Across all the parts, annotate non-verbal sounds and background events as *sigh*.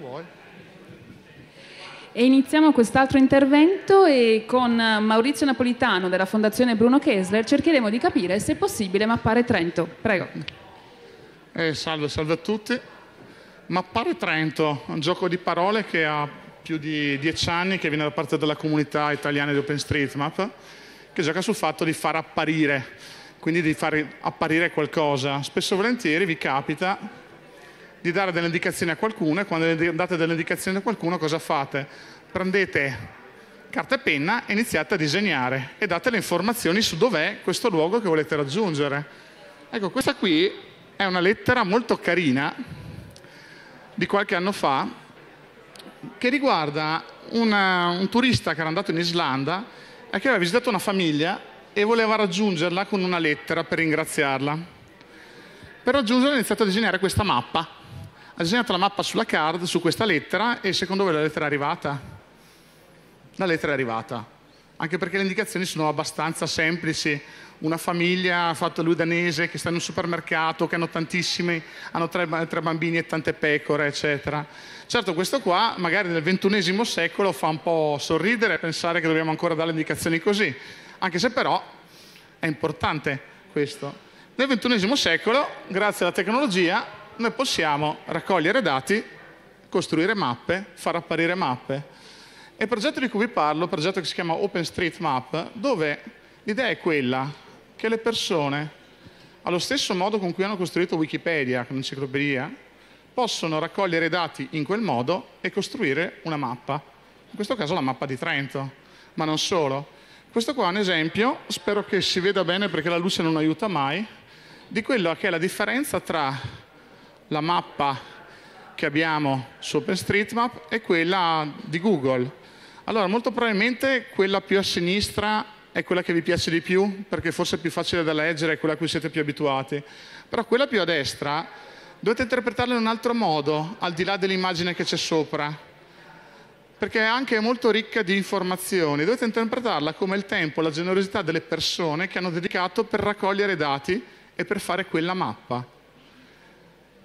vuoi. E iniziamo quest'altro intervento e con Maurizio Napolitano della Fondazione Bruno Kessler cercheremo di capire se è possibile mappare Trento. Prego. Eh, salve, salve a tutti. Mappare Trento, un gioco di parole che ha più di dieci anni, che viene da parte della comunità italiana di OpenStreetMap, che gioca sul fatto di far apparire, quindi di far apparire qualcosa. Spesso e volentieri vi capita di dare delle indicazioni a qualcuno e quando date delle indicazioni a qualcuno cosa fate? Prendete carta e penna e iniziate a disegnare e date le informazioni su dov'è questo luogo che volete raggiungere. Ecco, questa qui è una lettera molto carina di qualche anno fa che riguarda una, un turista che era andato in Islanda e che aveva visitato una famiglia e voleva raggiungerla con una lettera per ringraziarla. Per raggiungerla ha iniziato a disegnare questa mappa ha disegnato la mappa sulla card, su questa lettera, e secondo voi la lettera è arrivata? La lettera è arrivata, anche perché le indicazioni sono abbastanza semplici. Una famiglia ha fatto lui danese che sta in un supermercato, che hanno tantissimi, hanno tre, tre bambini e tante pecore, eccetera. Certo, questo qua magari nel ventunesimo secolo fa un po' sorridere pensare che dobbiamo ancora dare indicazioni così, anche se però è importante questo. Nel ventunesimo secolo, grazie alla tecnologia, noi possiamo raccogliere dati, costruire mappe, far apparire mappe. E il progetto di cui vi parlo, il progetto che si chiama OpenStreetMap, dove l'idea è quella che le persone, allo stesso modo con cui hanno costruito Wikipedia, come enciclopedia, possono raccogliere dati in quel modo e costruire una mappa. In questo caso la mappa di Trento, ma non solo. Questo qua è un esempio, spero che si veda bene perché la luce non aiuta mai, di quello che è la differenza tra la mappa che abbiamo su OpenStreetMap è quella di Google. Allora, molto probabilmente quella più a sinistra è quella che vi piace di più, perché forse è più facile da leggere, è quella a cui siete più abituati. Però quella più a destra dovete interpretarla in un altro modo, al di là dell'immagine che c'è sopra, perché è anche molto ricca di informazioni. Dovete interpretarla come il tempo, la generosità delle persone che hanno dedicato per raccogliere dati e per fare quella mappa.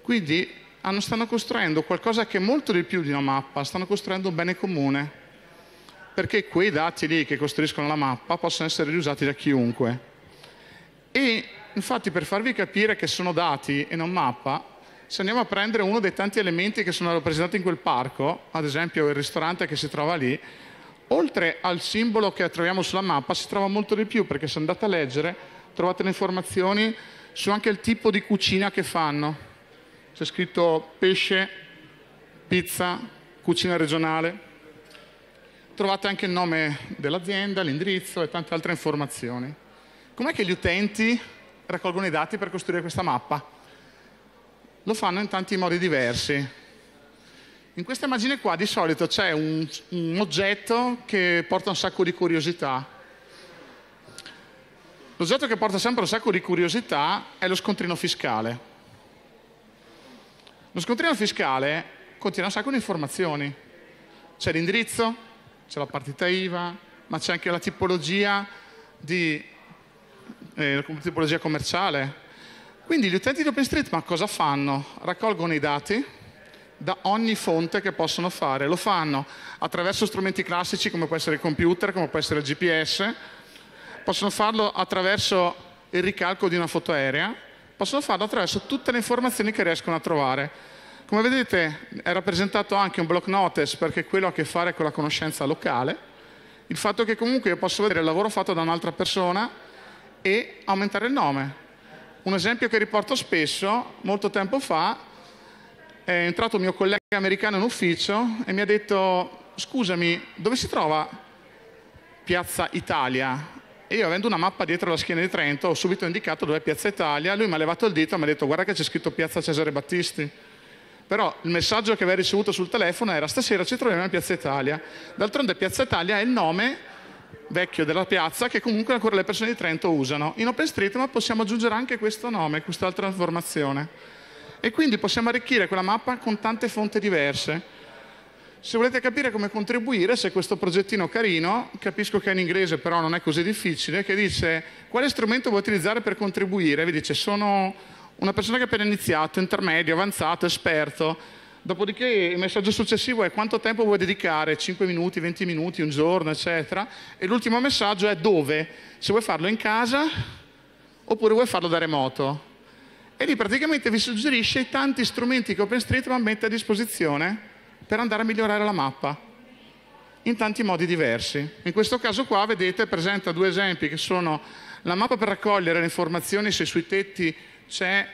Quindi hanno, stanno costruendo qualcosa che è molto di più di una mappa, stanno costruendo un bene comune, perché quei dati lì che costruiscono la mappa possono essere riusati da chiunque. E infatti per farvi capire che sono dati e non mappa, se andiamo a prendere uno dei tanti elementi che sono rappresentati in quel parco, ad esempio il ristorante che si trova lì, oltre al simbolo che troviamo sulla mappa si trova molto di più, perché se andate a leggere trovate le informazioni su anche il tipo di cucina che fanno c'è scritto pesce, pizza, cucina regionale. Trovate anche il nome dell'azienda, l'indirizzo e tante altre informazioni. Com'è che gli utenti raccolgono i dati per costruire questa mappa? Lo fanno in tanti modi diversi. In questa immagine qua di solito c'è un, un oggetto che porta un sacco di curiosità. L'oggetto che porta sempre un sacco di curiosità è lo scontrino fiscale. Lo scontrino fiscale contiene un sacco di informazioni. C'è l'indirizzo, c'è la partita IVA, ma c'è anche la tipologia, di, eh, tipologia commerciale. Quindi gli utenti di OpenStreetMap cosa fanno? Raccolgono i dati da ogni fonte che possono fare. Lo fanno attraverso strumenti classici come può essere il computer, come può essere il GPS, possono farlo attraverso il ricalco di una foto aerea, possono farlo attraverso tutte le informazioni che riescono a trovare. Come vedete è rappresentato anche un block notice perché quello ha a che fare con la conoscenza locale, il fatto che comunque io posso vedere il lavoro fatto da un'altra persona e aumentare il nome. Un esempio che riporto spesso, molto tempo fa, è entrato un mio collega americano in ufficio e mi ha detto scusami, dove si trova Piazza Italia? Io avendo una mappa dietro la schiena di Trento ho subito indicato dove è Piazza Italia, lui mi ha levato il dito e mi ha detto guarda che c'è scritto Piazza Cesare Battisti. Però il messaggio che aveva ricevuto sul telefono era stasera ci troviamo in Piazza Italia. D'altronde Piazza Italia è il nome vecchio della piazza che comunque ancora le persone di Trento usano. In OpenStreetMap possiamo aggiungere anche questo nome, quest'altra informazione. E quindi possiamo arricchire quella mappa con tante fonti diverse. Se volete capire come contribuire, c'è questo progettino carino, capisco che è in inglese però non è così difficile, che dice quale strumento vuoi utilizzare per contribuire? Vi dice sono una persona che ha appena iniziato, intermedio, avanzato, esperto. Dopodiché il messaggio successivo è quanto tempo vuoi dedicare, 5 minuti, 20 minuti, un giorno, eccetera. E l'ultimo messaggio è dove, se vuoi farlo in casa oppure vuoi farlo da remoto. E lì praticamente vi suggerisce i tanti strumenti che OpenStreetMap mette a disposizione per andare a migliorare la mappa in tanti modi diversi. In questo caso qua, vedete, presenta due esempi che sono la mappa per raccogliere le informazioni se sui tetti c'è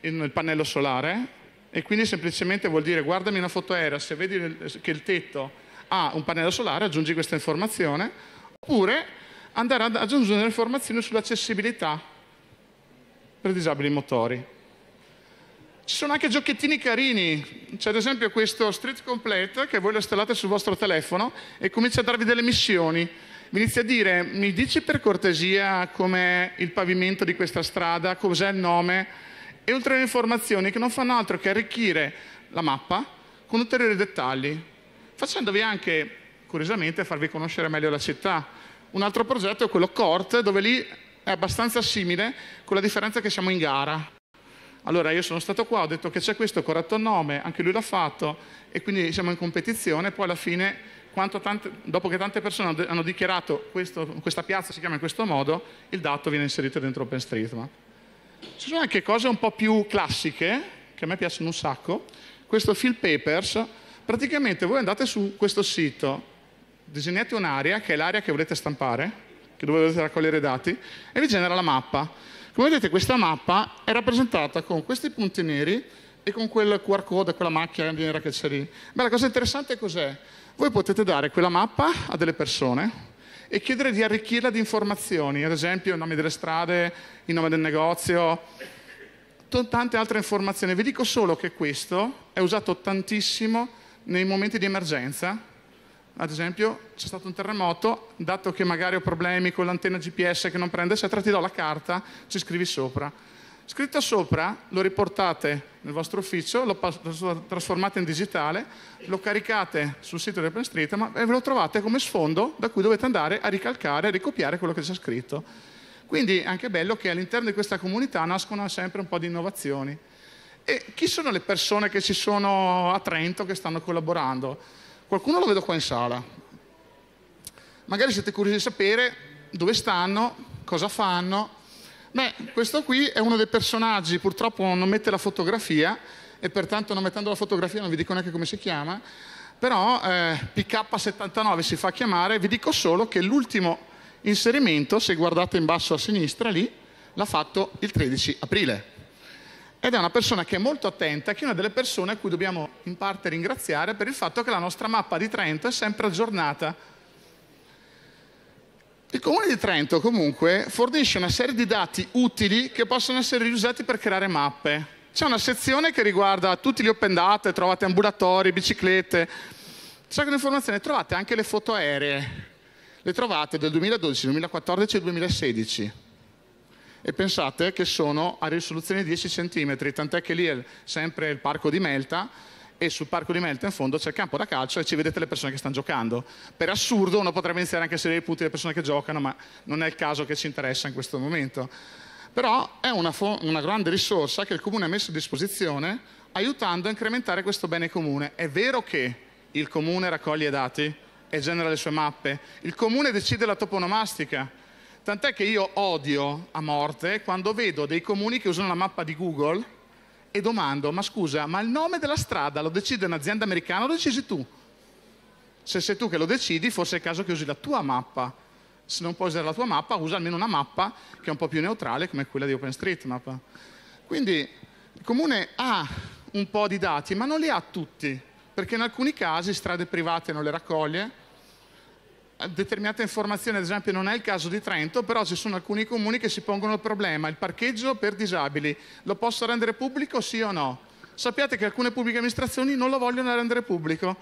il pannello solare e quindi semplicemente vuol dire guardami una foto aerea, se vedi che il tetto ha un pannello solare aggiungi questa informazione, oppure andare ad aggiungere informazioni sull'accessibilità per disabili motori. Ci sono anche giochettini carini, c'è ad esempio questo Street Complete che voi lo installate sul vostro telefono e comincia a darvi delle missioni. Vi inizia a dire, mi dici per cortesia com'è il pavimento di questa strada, cos'è il nome, e ulteriori informazioni che non fanno altro che arricchire la mappa con ulteriori dettagli, facendovi anche, curiosamente, farvi conoscere meglio la città. Un altro progetto è quello CORT, dove lì è abbastanza simile, con la differenza che siamo in gara. Allora io sono stato qua, ho detto che c'è questo, corretto nome, anche lui l'ha fatto e quindi siamo in competizione, poi alla fine, tante, dopo che tante persone hanno dichiarato questo, questa piazza si chiama in questo modo, il dato viene inserito dentro OpenStreetMap. Ci sono anche cose un po' più classiche, che a me piacciono un sacco. Questo Fill Papers, praticamente voi andate su questo sito, disegnate un'area, che è l'area che volete stampare, che dove dovete raccogliere dati, e vi genera la mappa. Come vedete questa mappa è rappresentata con questi punti neri e con quel QR code, quella macchia nera che c'è lì. Beh, la cosa interessante cos'è? Voi potete dare quella mappa a delle persone e chiedere di arricchirla di informazioni, ad esempio i nomi delle strade, il nome del negozio, tante altre informazioni. Vi dico solo che questo è usato tantissimo nei momenti di emergenza. Ad esempio c'è stato un terremoto, dato che magari ho problemi con l'antenna GPS che non prende, eccetera, ti do la carta, ci scrivi sopra. Scritto sopra, lo riportate nel vostro ufficio, lo trasformate in digitale, lo caricate sul sito di OpenStreetMap e ve lo trovate come sfondo da cui dovete andare a ricalcare, a ricopiare quello che c'è scritto. Quindi è anche bello che all'interno di questa comunità nascono sempre un po' di innovazioni. E chi sono le persone che ci sono a Trento che stanno collaborando? Qualcuno lo vedo qua in sala. Magari siete curiosi di sapere dove stanno, cosa fanno, Beh, questo qui è uno dei personaggi, purtroppo non mette la fotografia e pertanto non mettendo la fotografia non vi dico neanche come si chiama, però eh, PK79 si fa chiamare, vi dico solo che l'ultimo inserimento, se guardate in basso a sinistra lì, l'ha fatto il 13 aprile. Ed è una persona che è molto attenta, che è una delle persone a cui dobbiamo in parte ringraziare per il fatto che la nostra mappa di Trento è sempre aggiornata. Il Comune di Trento comunque fornisce una serie di dati utili che possono essere riusati per creare mappe. C'è una sezione che riguarda tutti gli open data, trovate ambulatori, biciclette, c'è un'informazione, trovate anche le foto aeree, le trovate del 2012, 2014 e 2016 e pensate che sono a risoluzione di 10 cm, tant'è che lì è sempre il parco di Melta e sul parco di Melta in fondo c'è il campo da calcio e ci vedete le persone che stanno giocando. Per assurdo uno potrebbe iniziare anche a sedere i punti delle persone che giocano, ma non è il caso che ci interessa in questo momento. Però è una, una grande risorsa che il Comune ha messo a disposizione aiutando a incrementare questo bene comune. È vero che il Comune raccoglie dati e genera le sue mappe, il Comune decide la toponomastica, tant'è che io odio a morte quando vedo dei comuni che usano la mappa di Google e domando, ma scusa, ma il nome della strada lo decide un'azienda americana o lo decidi tu? Se sei tu che lo decidi, forse è il caso che usi la tua mappa. Se non puoi usare la tua mappa, usa almeno una mappa che è un po' più neutrale come quella di OpenStreetMap. Quindi il comune ha un po' di dati, ma non li ha tutti, perché in alcuni casi strade private non le raccoglie, determinate informazioni, ad esempio non è il caso di Trento, però ci sono alcuni comuni che si pongono il problema, il parcheggio per disabili, lo posso rendere pubblico sì o no? Sappiate che alcune pubbliche amministrazioni non lo vogliono rendere pubblico,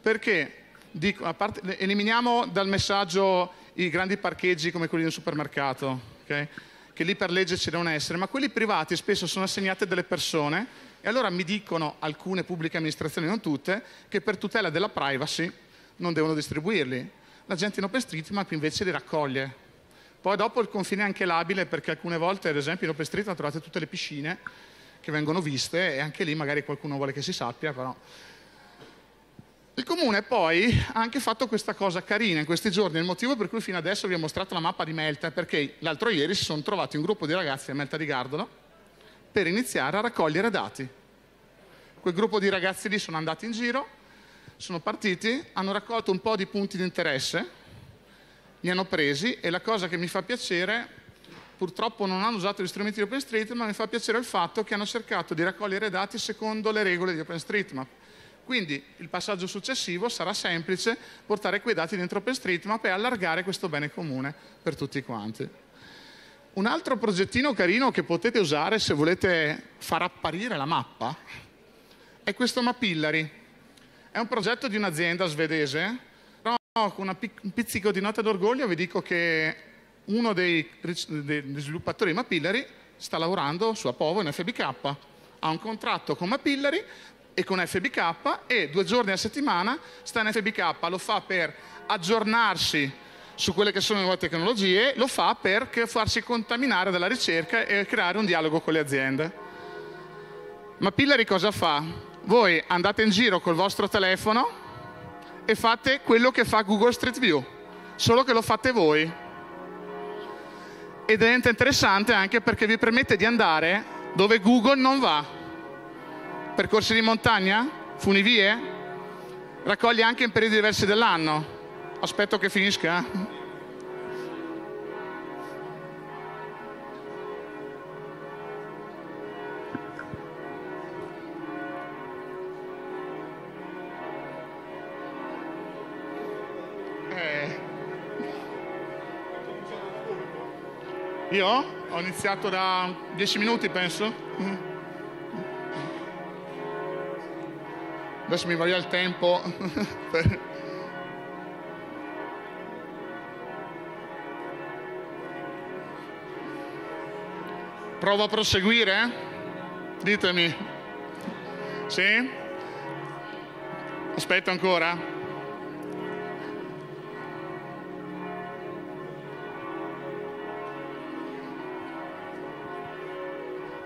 perché dico, parte, eliminiamo dal messaggio i grandi parcheggi come quelli di un supermercato, okay? che lì per legge ci devono essere, ma quelli privati spesso sono assegnati a delle persone e allora mi dicono alcune pubbliche amministrazioni, non tutte, che per tutela della privacy non devono distribuirli la gente in OpenStreetMap invece li raccoglie. Poi dopo il confine è anche labile perché alcune volte, ad esempio in OpenStreetMap trovate tutte le piscine che vengono viste e anche lì magari qualcuno vuole che si sappia, però... Il comune poi ha anche fatto questa cosa carina in questi giorni, il motivo per cui fino adesso vi ho mostrato la mappa di Melta perché l'altro ieri si sono trovati un gruppo di ragazzi a Melta di Gardola per iniziare a raccogliere dati. Quel gruppo di ragazzi lì sono andati in giro, sono partiti, hanno raccolto un po' di punti di interesse, li hanno presi e la cosa che mi fa piacere, purtroppo non hanno usato gli strumenti di OpenStreetMap, ma mi fa piacere il fatto che hanno cercato di raccogliere dati secondo le regole di OpenStreetMap. Quindi il passaggio successivo sarà semplice portare quei dati dentro OpenStreetMap e allargare questo bene comune per tutti quanti. Un altro progettino carino che potete usare se volete far apparire la mappa è questo Mapillary. È un progetto di un'azienda svedese, però con un pizzico di nota d'orgoglio vi dico che uno dei, dei sviluppatori di Mapillary sta lavorando su Apovo in FBK. Ha un contratto con Mapillary e con FBK e due giorni a settimana sta in FBK. Lo fa per aggiornarsi su quelle che sono le nuove tecnologie, lo fa per farsi contaminare dalla ricerca e creare un dialogo con le aziende. Ma Pillari cosa fa? Voi andate in giro col vostro telefono e fate quello che fa Google Street View, solo che lo fate voi. Ed è interessante anche perché vi permette di andare dove Google non va. Percorsi di montagna? Funivie? Raccoglie anche in periodi diversi dell'anno Aspetto che finisca. Io ho iniziato da dieci minuti, penso. Adesso mi va via il tempo. *laughs* Provo a proseguire? Ditemi. Sì? Aspetto ancora?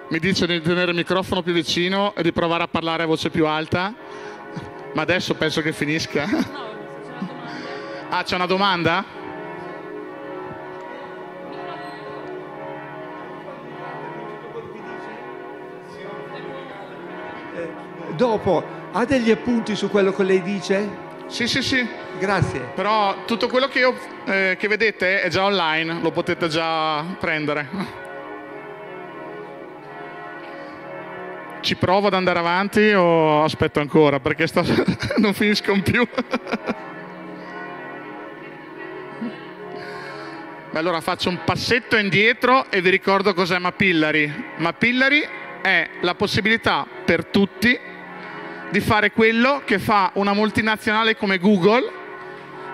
Mi dice di tenere il microfono più vicino e di provare a parlare a voce più alta, ma adesso penso che finisca. *laughs* Ah, c'è una domanda? dopo ha degli appunti su quello che lei dice? Sì, sì, sì. Grazie. Però tutto quello che, io, eh, che vedete è già online, lo potete già prendere. Ci provo ad andare avanti o aspetto ancora perché sto... *laughs* non finiscono più. *laughs* Allora faccio un passetto indietro e vi ricordo cos'è Mapillary. Mapillary è la possibilità per tutti di fare quello che fa una multinazionale come Google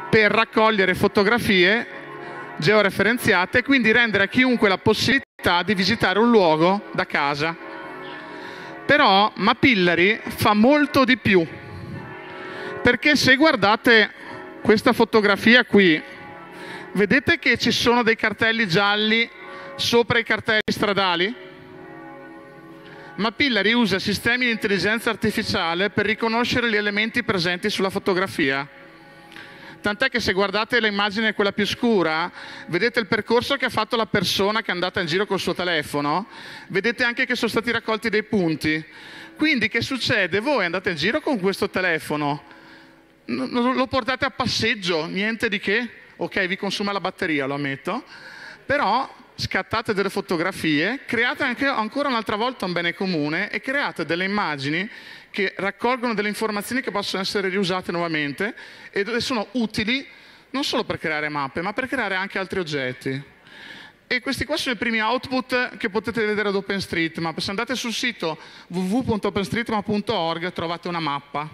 per raccogliere fotografie georeferenziate e quindi rendere a chiunque la possibilità di visitare un luogo da casa. Però Mapillary fa molto di più, perché se guardate questa fotografia qui, vedete che ci sono dei cartelli gialli sopra i cartelli stradali? Mapillary usa sistemi di intelligenza artificiale per riconoscere gli elementi presenti sulla fotografia. Tant'è che se guardate l'immagine quella più scura, vedete il percorso che ha fatto la persona che è andata in giro col suo telefono, vedete anche che sono stati raccolti dei punti. Quindi che succede? Voi andate in giro con questo telefono, lo portate a passeggio, niente di che, ok, vi consuma la batteria, lo ammetto, però scattate delle fotografie, create anche ancora un'altra volta un bene comune e create delle immagini che raccolgono delle informazioni che possono essere riusate nuovamente e sono utili non solo per creare mappe, ma per creare anche altri oggetti. E questi qua sono i primi output che potete vedere ad OpenStreetMap. Se andate sul sito www.openstreetmap.org trovate una mappa.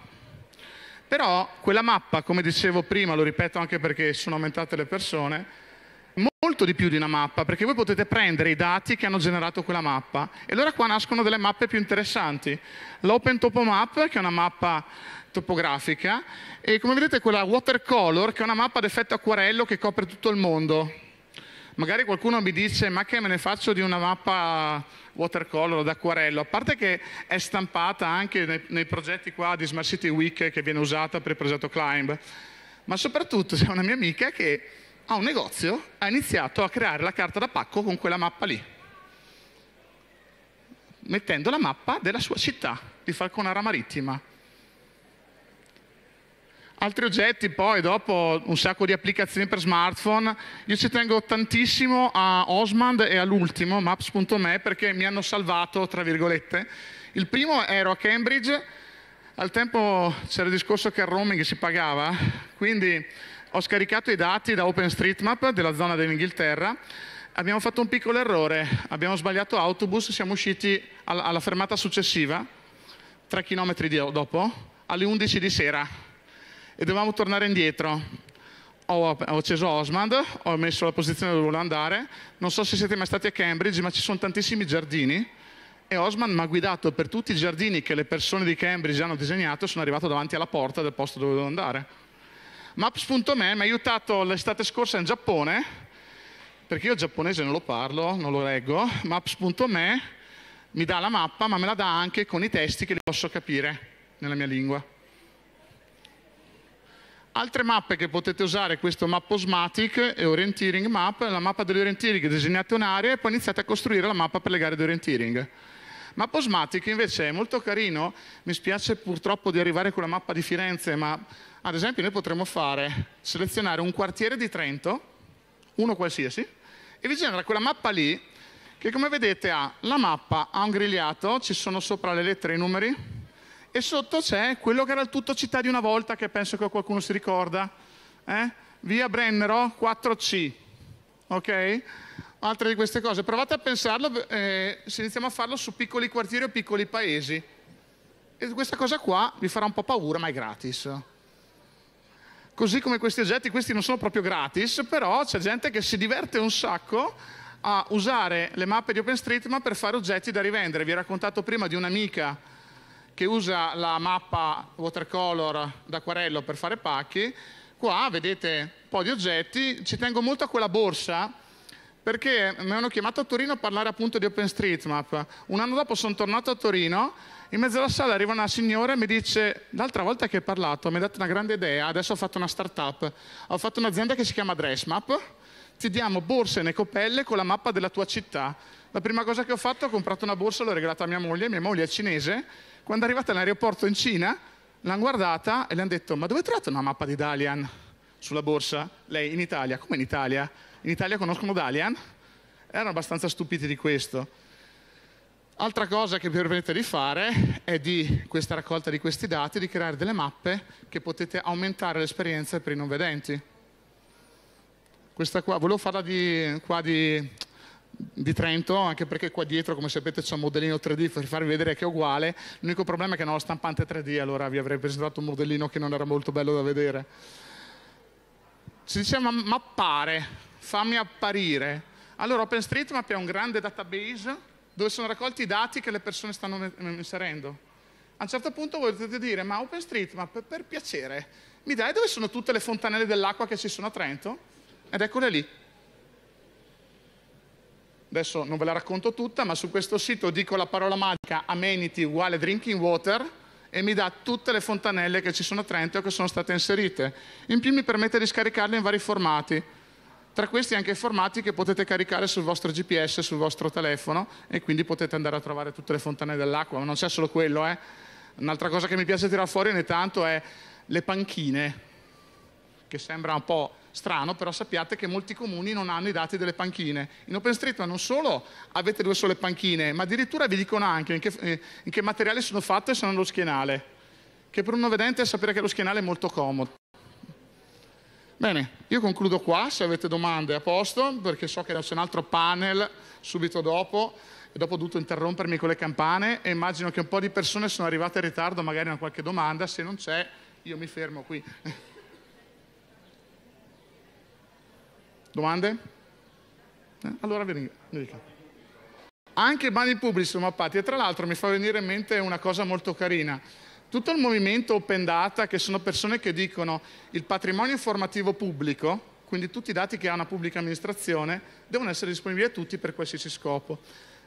Però quella mappa, come dicevo prima, lo ripeto anche perché sono aumentate le persone, molto di più di una mappa, perché voi potete prendere i dati che hanno generato quella mappa e allora qua nascono delle mappe più interessanti. L'Open Topo Map, che è una mappa topografica, e come vedete quella Watercolor, che è una mappa ad effetto acquarello che copre tutto il mondo. Magari qualcuno mi dice, ma che me ne faccio di una mappa watercolor d'acquarello? A parte che è stampata anche nei, nei progetti qua di Smart City Week che viene usata per il progetto Climb, ma soprattutto c'è una mia amica che ha un negozio, ha iniziato a creare la carta da pacco con quella mappa lì, mettendo la mappa della sua città, di Falconara Marittima. Altri oggetti, poi dopo un sacco di applicazioni per smartphone. Io ci tengo tantissimo a Osmand e all'ultimo, maps.me, perché mi hanno salvato, tra virgolette. Il primo ero a Cambridge, al tempo c'era il discorso che il roaming si pagava, quindi ho scaricato i dati da OpenStreetMap della zona dell'Inghilterra. Abbiamo fatto un piccolo errore, abbiamo sbagliato autobus, siamo usciti alla fermata successiva, tre chilometri dopo, alle 11 di sera e dovevamo tornare indietro. Ho, acceso Osmand, ho messo la posizione dove volevo andare. Non so se siete mai stati a Cambridge, ma ci sono tantissimi giardini e Osman mi ha guidato per tutti i giardini che le persone di Cambridge hanno disegnato e sono arrivato davanti alla porta del posto dove dovevo andare. Maps.me mi ha aiutato l'estate scorsa in Giappone, perché io il giapponese non lo parlo, non lo leggo. Maps.me mi dà la mappa, ma me la dà anche con i testi che li posso capire nella mia lingua. Altre mappe che potete usare, questo Mapposmatic e Orienteering Map, la mappa dell'orienteering disegnate un'area e poi iniziate a costruire la mappa per le gare di orienteering. Mapposmatic invece è molto carino, mi spiace purtroppo di arrivare con la mappa di Firenze, ma ad esempio noi potremmo fare, selezionare un quartiere di Trento, uno qualsiasi, e vi genera quella mappa lì che come vedete ha la mappa, ha un grigliato, ci sono sopra le lettere e i numeri, e sotto c'è quello che era il tutto città di una volta, che penso che qualcuno si ricorda. Eh? Via Brennero 4C. Ok? Altre di queste cose. Provate a pensarlo eh, se iniziamo a farlo su piccoli quartieri o piccoli paesi. E questa cosa qua vi farà un po' paura, ma è gratis. Così come questi oggetti, questi non sono proprio gratis, però c'è gente che si diverte un sacco a usare le mappe di OpenStreetMap per fare oggetti da rivendere. Vi ho raccontato prima di un'amica che usa la mappa watercolor d'acquarello per fare pacchi. Qua vedete un po' di oggetti, ci tengo molto a quella borsa perché mi hanno chiamato a Torino a parlare appunto di OpenStreetMap. Un anno dopo sono tornato a Torino, in mezzo alla sala arriva una signora e mi dice, l'altra volta che hai parlato mi hai dato una grande idea, adesso ho fatto una startup, ho fatto un'azienda che si chiama DressMap, ti diamo borse e copelle con la mappa della tua città. La prima cosa che ho fatto è comprato una borsa, l'ho regalata a mia moglie, mia moglie è cinese, quando è arrivata all'aeroporto in Cina, l'hanno guardata e le hanno detto, ma dove trovate una mappa di Dalian sulla borsa? Lei, in Italia. Come in Italia? In Italia conoscono Dalian? Erano abbastanza stupiti di questo. Altra cosa che vi permette di fare è di questa raccolta di questi dati, di creare delle mappe che potete aumentare l'esperienza per i non vedenti. Questa qua, volevo farla di, qua di di Trento, anche perché qua dietro, come sapete, c'è un modellino 3D per farvi vedere che è uguale. L'unico problema è che non ho stampante 3D, allora vi avrei presentato un modellino che non era molto bello da vedere. Si dice mappare, fammi apparire. Allora OpenStreetMap è un grande database dove sono raccolti i dati che le persone stanno inserendo. A un certo punto voi potete dire, ma OpenStreetMap, per piacere, mi dai dove sono tutte le fontanelle dell'acqua che ci sono a Trento? Ed eccole lì, adesso non ve la racconto tutta, ma su questo sito dico la parola magica amenity uguale drinking water e mi dà tutte le fontanelle che ci sono a Trento e che sono state inserite. In più mi permette di scaricarle in vari formati. Tra questi anche formati che potete caricare sul vostro GPS, sul vostro telefono e quindi potete andare a trovare tutte le fontanelle dell'acqua, ma non c'è solo quello. Eh. Un'altra cosa che mi piace tirare fuori ogni tanto è le panchine, che sembra un po' strano, però sappiate che molti comuni non hanno i dati delle panchine. In OpenStreetMap non solo avete due sole panchine, ma addirittura vi dicono anche in che, eh, in che materiale sono fatte se non lo schienale, che per un non vedente sapere che lo schienale è molto comodo. Bene, io concludo qua, se avete domande a posto, perché so che c'è un altro panel subito dopo e dopo ho dovuto interrompermi con le campane e immagino che un po' di persone sono arrivate in ritardo, magari hanno qualche domanda, se non c'è io mi fermo qui. *laughs* Domande? Eh? Allora vi ringrazio. Anche i bani pubblici sono mappati e tra l'altro mi fa venire in mente una cosa molto carina. Tutto il movimento Open Data, che sono persone che dicono il patrimonio informativo pubblico, quindi tutti i dati che ha una pubblica amministrazione devono essere disponibili a tutti per qualsiasi scopo.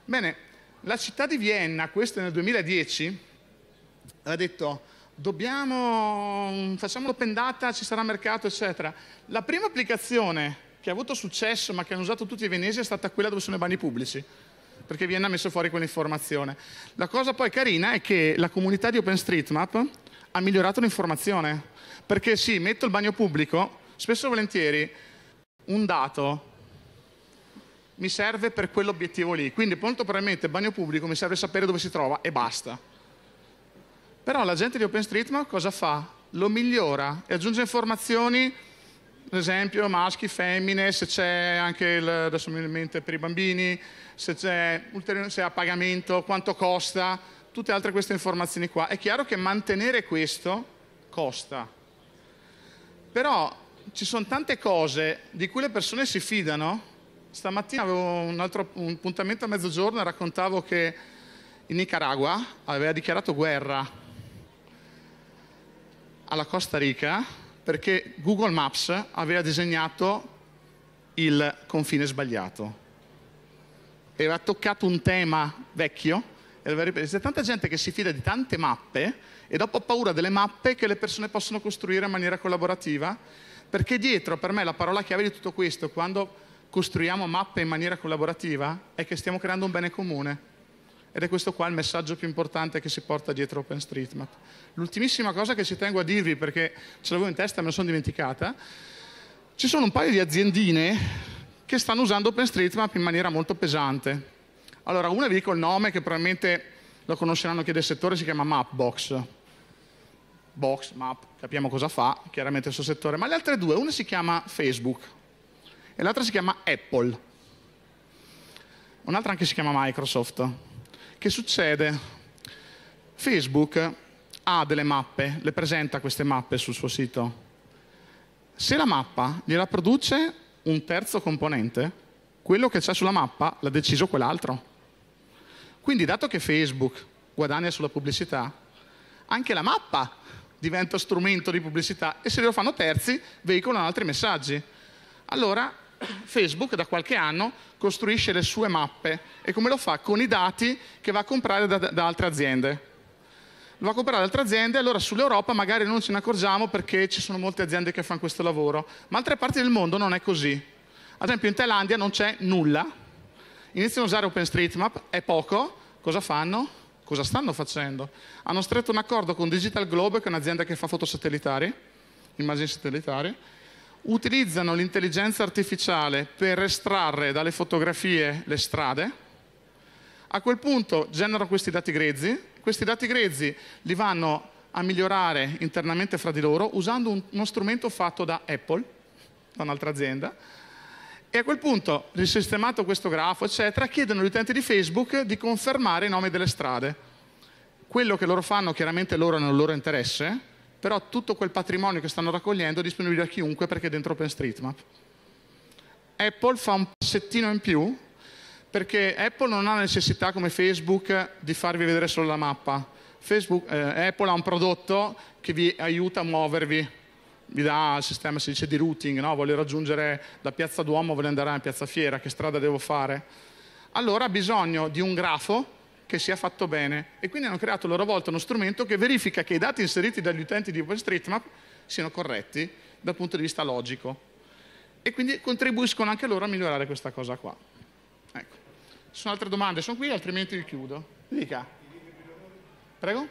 Bene, la città di Vienna, questo nel 2010, ha detto dobbiamo, facciamo l'open data, ci sarà mercato, eccetera. La prima applicazione che ha avuto successo ma che hanno usato tutti i venesi è stata quella dove sono i bagni pubblici perché Vienna ha messo fuori quell'informazione. La cosa poi carina è che la comunità di OpenStreetMap ha migliorato l'informazione, perché sì, metto il bagno pubblico, spesso e volentieri un dato mi serve per quell'obiettivo lì, quindi molto probabilmente il bagno pubblico mi serve sapere dove si trova e basta. Però la gente di OpenStreetMap cosa fa? Lo migliora e aggiunge informazioni ad esempio maschi, femmine, se c'è anche il, adesso mi viene in mente per i bambini, se c'è se a pagamento, quanto costa, tutte altre queste informazioni qua. È chiaro che mantenere questo costa, però ci sono tante cose di cui le persone si fidano. Stamattina avevo un altro un appuntamento a mezzogiorno e raccontavo che in Nicaragua aveva dichiarato guerra alla Costa Rica perché Google Maps aveva disegnato il confine sbagliato. Aveva toccato un tema vecchio e aveva ripetuto. C'è tanta gente che si fida di tante mappe e dopo ha paura delle mappe che le persone possono costruire in maniera collaborativa, perché dietro, per me, la parola chiave di tutto questo, quando costruiamo mappe in maniera collaborativa, è che stiamo creando un bene comune. Ed è questo qua il messaggio più importante che si porta dietro OpenStreetMap. L'ultimissima cosa che ci tengo a dirvi, perché ce l'avevo in testa e me la sono dimenticata, ci sono un paio di aziendine che stanno usando OpenStreetMap in maniera molto pesante. Allora, una vi dico il nome che probabilmente lo conosceranno è del settore, si chiama Mapbox. Box, Map, capiamo cosa fa, chiaramente il suo settore, ma le altre due, una si chiama Facebook e l'altra si chiama Apple. Un'altra anche si chiama Microsoft. Che succede? Facebook ha delle mappe, le presenta queste mappe sul suo sito. Se la mappa gliela produce un terzo componente, quello che c'è sulla mappa l'ha deciso quell'altro. Quindi dato che Facebook guadagna sulla pubblicità, anche la mappa diventa strumento di pubblicità e se lo fanno terzi veicolano altri messaggi. Allora Facebook da qualche anno costruisce le sue mappe e come lo fa? Con i dati che va a comprare da, da altre aziende. Lo va a comprare da altre aziende, allora sull'Europa magari non ce ne accorgiamo perché ci sono molte aziende che fanno questo lavoro, ma altre parti del mondo non è così. Ad esempio in Thailandia non c'è nulla, iniziano a usare OpenStreetMap, è poco, cosa fanno? Cosa stanno facendo? Hanno stretto un accordo con Digital Globe, che è un'azienda che fa foto satellitari, immagini satellitari, utilizzano l'intelligenza artificiale per estrarre dalle fotografie le strade, a quel punto generano questi dati grezzi, questi dati grezzi li vanno a migliorare internamente fra di loro usando un, uno strumento fatto da Apple, da un'altra azienda, e a quel punto, risistemato questo grafo, eccetera, chiedono agli utenti di Facebook di confermare i nomi delle strade. Quello che loro fanno, chiaramente loro nel loro interesse, però tutto quel patrimonio che stanno raccogliendo è disponibile a chiunque perché è dentro OpenStreetMap. Apple fa un passettino in più perché Apple non ha necessità come Facebook di farvi vedere solo la mappa. Facebook, eh, Apple ha un prodotto che vi aiuta a muovervi, vi dà il sistema, si dice, di routing, no? voglio raggiungere la piazza Duomo, voglio andare a piazza Fiera, che strada devo fare? Allora ha bisogno di un grafo che sia fatto bene e quindi hanno creato a loro volta uno strumento che verifica che i dati inseriti dagli utenti di OpenStreetMap siano corretti dal punto di vista logico e quindi contribuiscono anche loro a migliorare questa cosa qua. Ecco. Ci sono altre domande? Sono qui altrimenti vi chiudo. Dica. Prego?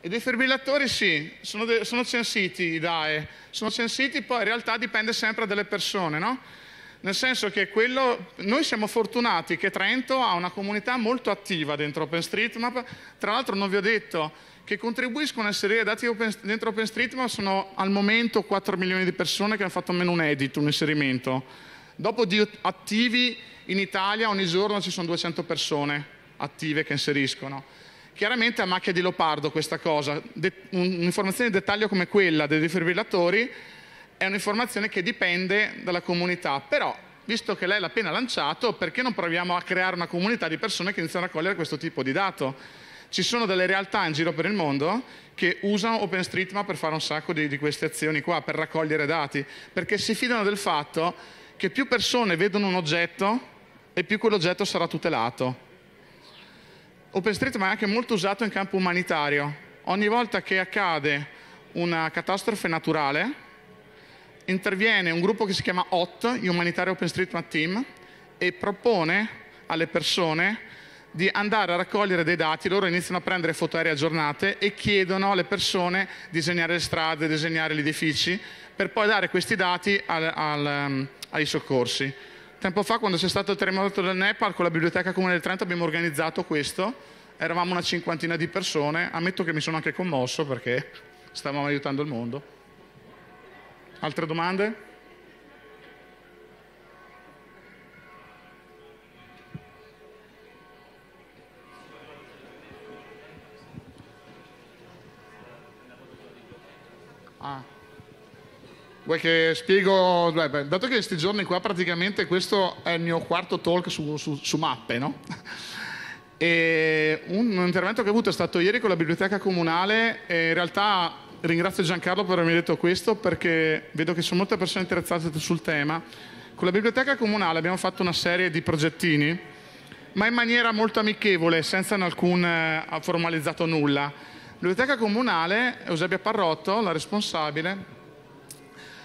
I defibrillatori sì, sono, de- sono censiti i DAE, sono censiti poi in realtà dipende sempre dalle persone, no? Nel senso che quello, noi siamo fortunati che Trento ha una comunità molto attiva dentro OpenStreetMap, tra l'altro non vi ho detto che contribuiscono a inserire dati open, dentro OpenStreetMap, sono al momento 4 milioni di persone che hanno fatto almeno un edit, un inserimento. Dopo di attivi in Italia ogni giorno ci sono 200 persone attive che inseriscono. Chiaramente a macchia di leopardo questa cosa, De- un'informazione di dettaglio come quella dei defibrillatori è un'informazione che dipende dalla comunità, però visto che lei l'ha appena lanciato, perché non proviamo a creare una comunità di persone che iniziano a raccogliere questo tipo di dato? ci sono delle realtà in giro per il mondo che usano OpenStreetMap per fare un sacco di, di queste azioni qua, per raccogliere dati, perché si fidano del fatto che più persone vedono un oggetto e più quell'oggetto sarà tutelato. OpenStreetMap è anche molto usato in campo umanitario. Ogni volta che accade una catastrofe naturale, interviene un gruppo che si chiama HOT, Humanitarian OpenStreetMap Team, e propone alle persone di andare a raccogliere dei dati, loro iniziano a prendere foto aeree aggiornate e chiedono alle persone di disegnare le strade, disegnare gli edifici, per poi dare questi dati al, al, um, ai soccorsi. Tempo fa, quando c'è stato il terremoto del Nepal, con la Biblioteca Comune del Trento abbiamo organizzato questo, eravamo una cinquantina di persone, ammetto che mi sono anche commosso perché stavamo aiutando il mondo. Altre domande? Ah. Vuoi che spiego? Beh, dato che questi giorni qua praticamente questo è il mio quarto talk su, su, su mappe, no? *laughs* E un, intervento che ho avuto è stato ieri con la biblioteca comunale e in realtà ringrazio Giancarlo per avermi detto questo perché vedo che sono molte persone interessate sul tema. Con la biblioteca comunale abbiamo fatto una serie di progettini, ma in maniera molto amichevole, senza alcun eh, formalizzato nulla. La biblioteca comunale, Eusebia Parrotto, la responsabile,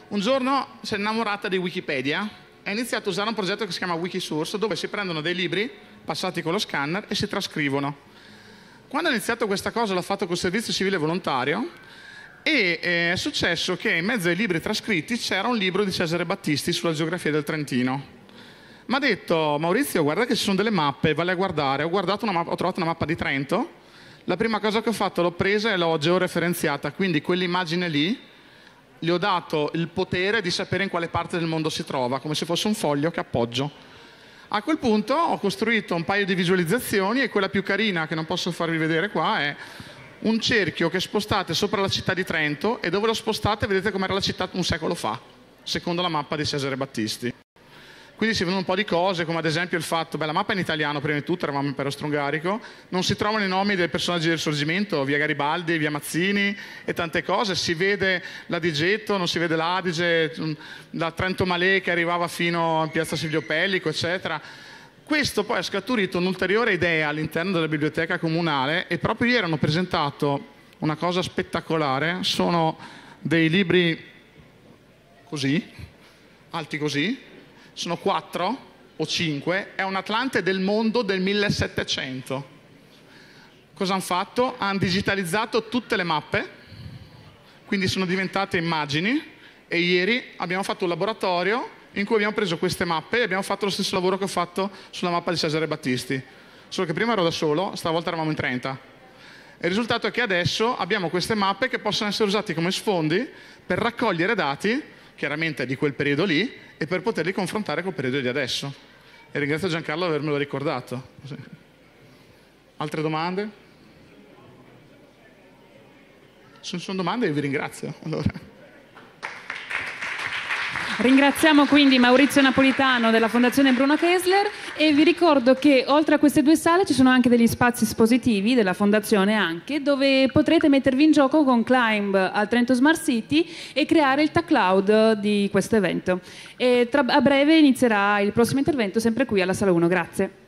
un giorno si è innamorata di Wikipedia e ha iniziato a usare un progetto che si chiama Wikisource, dove si prendono dei libri passati con lo scanner e si trascrivono. Quando ha iniziato questa cosa l'ha fatto col servizio civile volontario e eh, è successo che in mezzo ai libri trascritti c'era un libro di Cesare Battisti sulla geografia del Trentino. Mi ha detto Maurizio guarda che ci sono delle mappe, vale a guardare. Ho, mappa, ho trovato una mappa di Trento, la prima cosa che ho fatto l'ho presa e l'ho georeferenziata, quindi quell'immagine lì gli ho dato il potere di sapere in quale parte del mondo si trova, come se fosse un foglio che appoggio. A quel punto ho costruito un paio di visualizzazioni e quella più carina che non posso farvi vedere qua è un cerchio che spostate sopra la città di Trento e dove lo spostate vedete com'era la città un secolo fa, secondo la mappa di Cesare Battisti. Quindi si vedono un po' di cose, come ad esempio il fatto, beh la mappa è in italiano prima di tutto, eravamo impero austro-ungarico, non si trovano i nomi dei personaggi del sorgimento, via Garibaldi, via Mazzini e tante cose, si vede l'Adigetto, non si vede l'Adige, da Trento Malè che arrivava fino a piazza Silvio Pellico, eccetera. Questo poi ha scaturito un'ulteriore idea all'interno della biblioteca comunale e proprio ieri hanno presentato una cosa spettacolare, sono dei libri così, alti così, sono quattro o cinque, è un Atlante del mondo del 1700. Cosa hanno fatto? Hanno digitalizzato tutte le mappe, quindi sono diventate immagini e ieri abbiamo fatto un laboratorio in cui abbiamo preso queste mappe e abbiamo fatto lo stesso lavoro che ho fatto sulla mappa di Cesare Battisti. Solo che prima ero da solo, stavolta eravamo in 30. il risultato è che adesso abbiamo queste mappe che possono essere usate come sfondi per raccogliere dati, chiaramente di quel periodo lì, e per poterli confrontare col periodo di adesso. E ringrazio Giancarlo di avermelo ricordato. Altre domande? Se sono domande io vi ringrazio. Allora. Ringraziamo quindi Maurizio Napolitano della Fondazione Bruno Kessler e vi ricordo che oltre a queste due sale ci sono anche degli spazi espositivi della Fondazione anche dove potrete mettervi in gioco con Climb al Trento Smart City e creare il tag cloud di questo evento. Tra, a breve inizierà il prossimo intervento sempre qui alla Sala 1. Grazie.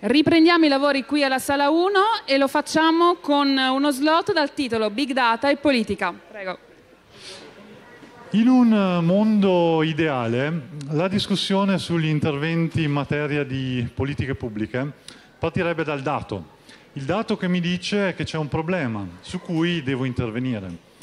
Riprendiamo i lavori qui alla sala 1 e lo facciamo con uno slot dal titolo Big Data e Politica. Prego. In un mondo ideale, la discussione sugli interventi in materia di politiche pubbliche partirebbe dal dato. Il dato che mi dice che c'è un problema su cui devo intervenire.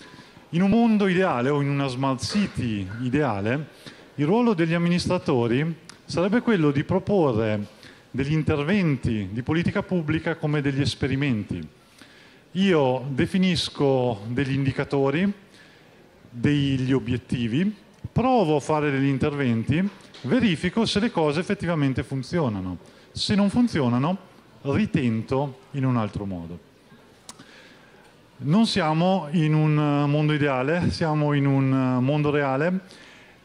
In un mondo ideale o in una smart city ideale, il ruolo degli amministratori sarebbe quello di proporre degli interventi di politica pubblica come degli esperimenti. Io definisco degli indicatori, degli obiettivi, provo a fare degli interventi, verifico se le cose effettivamente funzionano. Se non funzionano, ritento in un altro modo. Non siamo in un mondo ideale, siamo in un mondo reale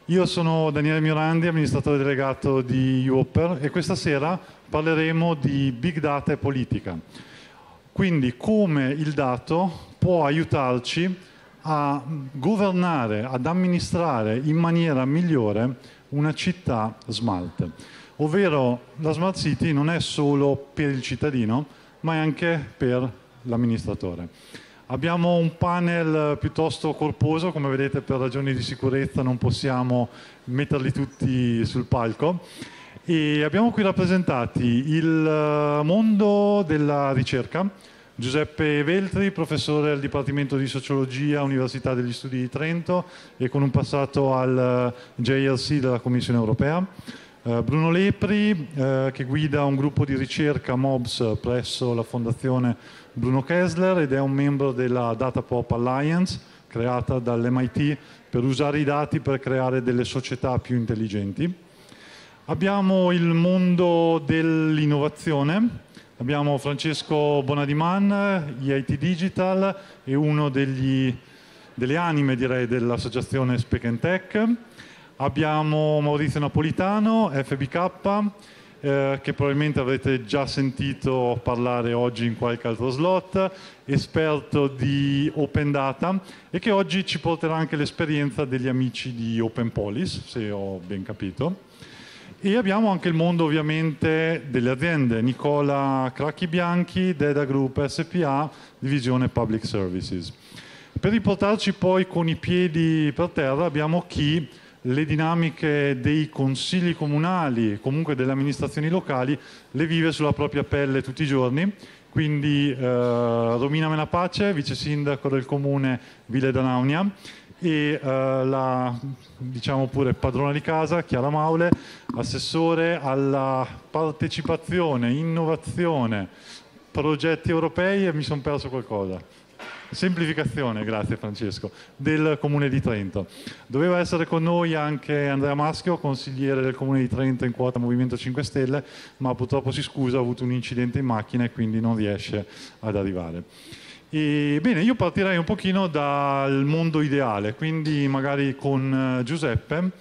io sono Daniele Mirandi, amministratore delegato di UOPER e questa sera parleremo di big data e politica. Quindi come il dato può aiutarci a governare, ad amministrare in maniera migliore una città smart. Ovvero la smart city non è solo per il cittadino, ma è anche per l'amministratore. Abbiamo un panel piuttosto corposo, come vedete per ragioni di sicurezza non possiamo metterli tutti sul palco. E abbiamo qui rappresentati il eh, mondo della ricerca, Giuseppe Veltri, professore al Dipartimento di Sociologia, Università degli Studi di Trento e con un passato al eh, JLC della Commissione Europea. Bruno Lepri, uh, che guida un gruppo di ricerca MOBS presso la Fondazione Bruno Kessler ed è un membro della Data Pop Alliance creata dall'MIT per usare i dati per creare delle società più intelligenti. Abbiamo il mondo dell'innovazione, abbiamo Francesco Bonadiman, EIT Digital e uno degli, delle anime direi dell'associazione Spec and Tech. Abbiamo Maurizio Napolitano, FBK, eh, che probabilmente avrete già sentito parlare oggi in qualche altro slot, esperto di Open Data e che oggi ci porterà anche l'esperienza degli amici di Open Police, se ho ben capito. E abbiamo anche il mondo ovviamente delle aziende, Nicola Cracchi Bianchi, Deda Group SPA, divisione Public Services. Per riportarci poi con i piedi per terra abbiamo chi le dinamiche dei consigli comunali, comunque delle amministrazioni locali, le vive sulla propria pelle tutti i giorni. Quindi eh, Romina Menapace, vice sindaco del comune Ville d'Anaunia, e eh, la diciamo pure padrona di casa, Chiara Maule, assessore alla partecipazione, innovazione, progetti europei e mi sono perso qualcosa. Semplificazione, grazie Francesco, del Comune di Trento. Doveva essere con noi anche Andrea Maschio, consigliere del Comune di Trento in quota Movimento 5 Stelle, ma purtroppo si scusa, ha avuto un incidente in macchina e quindi non riesce ad arrivare. E, bene, io partirei un pochino dal mondo ideale, quindi magari con eh, Giuseppe.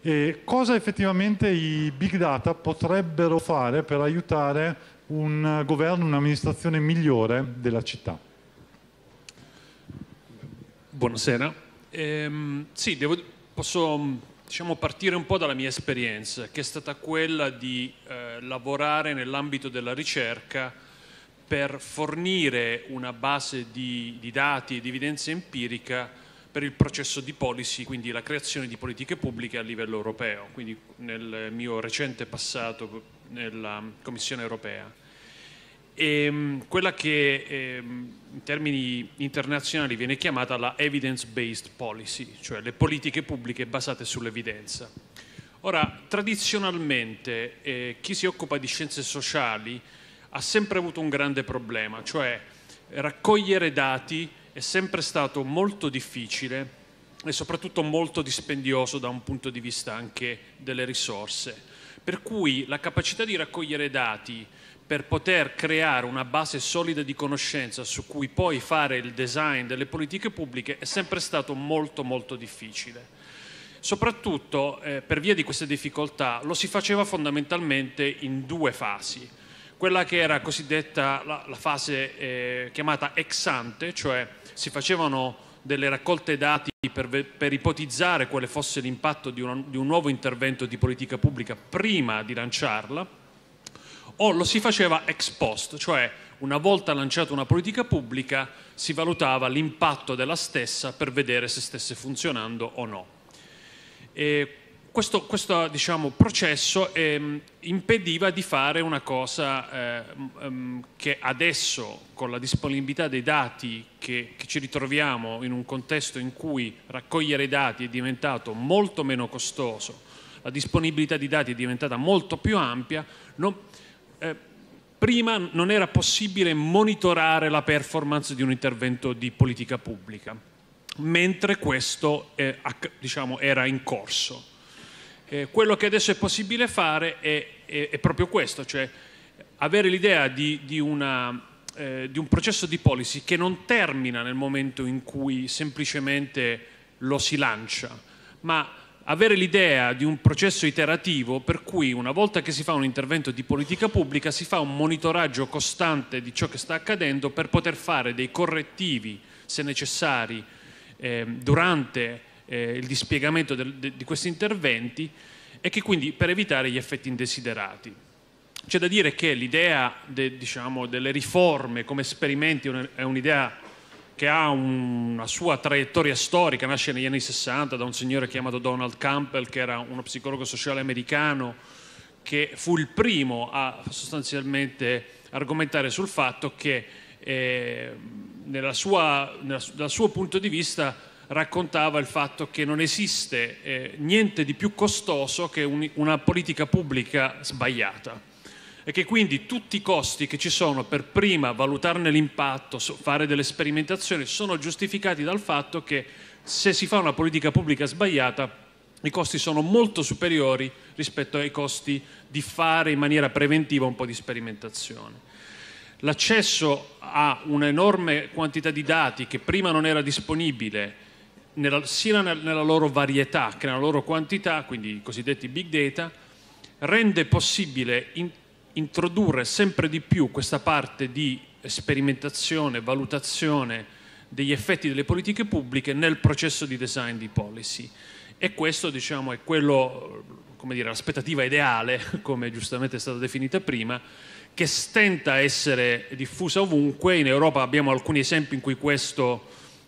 E cosa effettivamente i big data potrebbero fare per aiutare un governo, un'amministrazione migliore della città? Buonasera. Ehm, sì, devo, posso diciamo, partire un po' dalla mia esperienza, che è stata quella di eh, lavorare nell'ambito della ricerca per fornire una base di, di dati e di evidenza empirica per il processo di policy, quindi la creazione di politiche pubbliche a livello europeo, quindi nel mio recente passato nella Commissione europea. E, ehm, quella che eh, in termini internazionali viene chiamata la evidence-based policy, cioè le politiche pubbliche basate sull'evidenza. Ora, tradizionalmente eh, chi si occupa di scienze sociali ha sempre avuto un grande problema, cioè raccogliere dati è sempre stato molto difficile e soprattutto molto dispendioso da un punto di vista anche delle risorse. Per cui la capacità di raccogliere dati per poter creare una base solida di conoscenza su cui poi fare il design delle politiche pubbliche è sempre stato molto molto difficile. Soprattutto eh, per via di queste difficoltà lo si faceva fondamentalmente in due fasi. Quella che era cosiddetta la, la fase eh, chiamata ex ante, cioè si facevano delle raccolte dati per, per ipotizzare quale fosse l'impatto di, di un nuovo intervento di politica pubblica prima di lanciarla, o lo si faceva ex post, cioè una volta lanciata una politica pubblica si valutava l'impatto della stessa per vedere se stesse funzionando o no. E questo, questo diciamo, processo eh, impediva di fare una cosa eh, che adesso, con la disponibilità dei dati che, che, ci ritroviamo in un contesto in cui raccogliere i dati è diventato molto meno costoso, la disponibilità di dati è diventata molto più ampia, non, eh, prima non era possibile monitorare la performance di un intervento di politica pubblica, mentre questo diciamo, era in corso. Eh, quello che adesso è possibile fare è, è, è proprio questo, cioè avere l'idea di, di, eh, di, un processo di policy che non termina nel momento in cui semplicemente lo si lancia, ma avere l'idea di un processo iterativo per cui una volta che si fa un intervento di politica pubblica si fa un monitoraggio costante di ciò che sta accadendo per poter fare dei correttivi, se necessari, eh, durante eh, il dispiegamento del, de, di questi interventi e che quindi per evitare gli effetti indesiderati. C'è da dire che l'idea de, diciamo, delle riforme come esperimenti è un'idea che ha una sua traiettoria storica, nasce negli anni 60 da un signore chiamato Donald Campbell, che era uno psicologo sociale americano, che fu il primo a sostanzialmente argomentare sul fatto che eh, nella sua, nella, dal suo punto di vista raccontava il fatto che non esiste eh, niente di più costoso che un, una politica pubblica sbagliata e che quindi tutti i costi che ci sono per prima valutarne l'impatto, fare delle sperimentazioni, sono giustificati dal fatto che se si fa una politica pubblica sbagliata i costi sono molto superiori rispetto ai costi di fare in maniera preventiva un po' di sperimentazione. L'accesso a un'enorme quantità di dati che prima non era disponibile nella, sia nella loro varietà che nella loro quantità, quindi i cosiddetti big data, rende possibile in, introdurre sempre di più questa parte di sperimentazione, valutazione degli effetti delle politiche pubbliche nel processo di design di policy. E questo diciamo, è quello, come dire, l'aspettativa ideale, *laughs* come giustamente è stata definita prima, che stenta a essere diffusa ovunque. In Europa abbiamo alcuni esempi in cui questo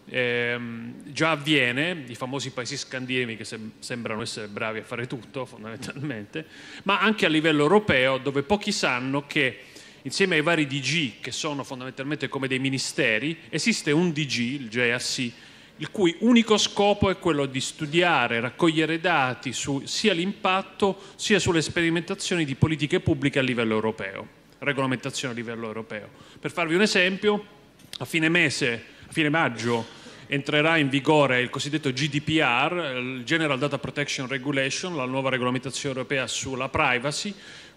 ehm, già avviene, i famosi paesi scandinavi che sem- sembrano essere bravi a fare tutto fondamentalmente, ma anche a livello europeo dove pochi sanno che insieme ai vari DG che sono fondamentalmente come dei ministeri, esiste un DG, il JRC, il cui unico scopo è quello di studiare, raccogliere dati su sia l'impatto sia sulle sperimentazioni di politiche pubbliche a livello europeo, regolamentazione a livello europeo. Per farvi un esempio, a fine mese, fine maggio, entrerà in vigore il cosiddetto GDPR, il General Data Protection Regulation, la nuova regolamentazione europea sulla privacy.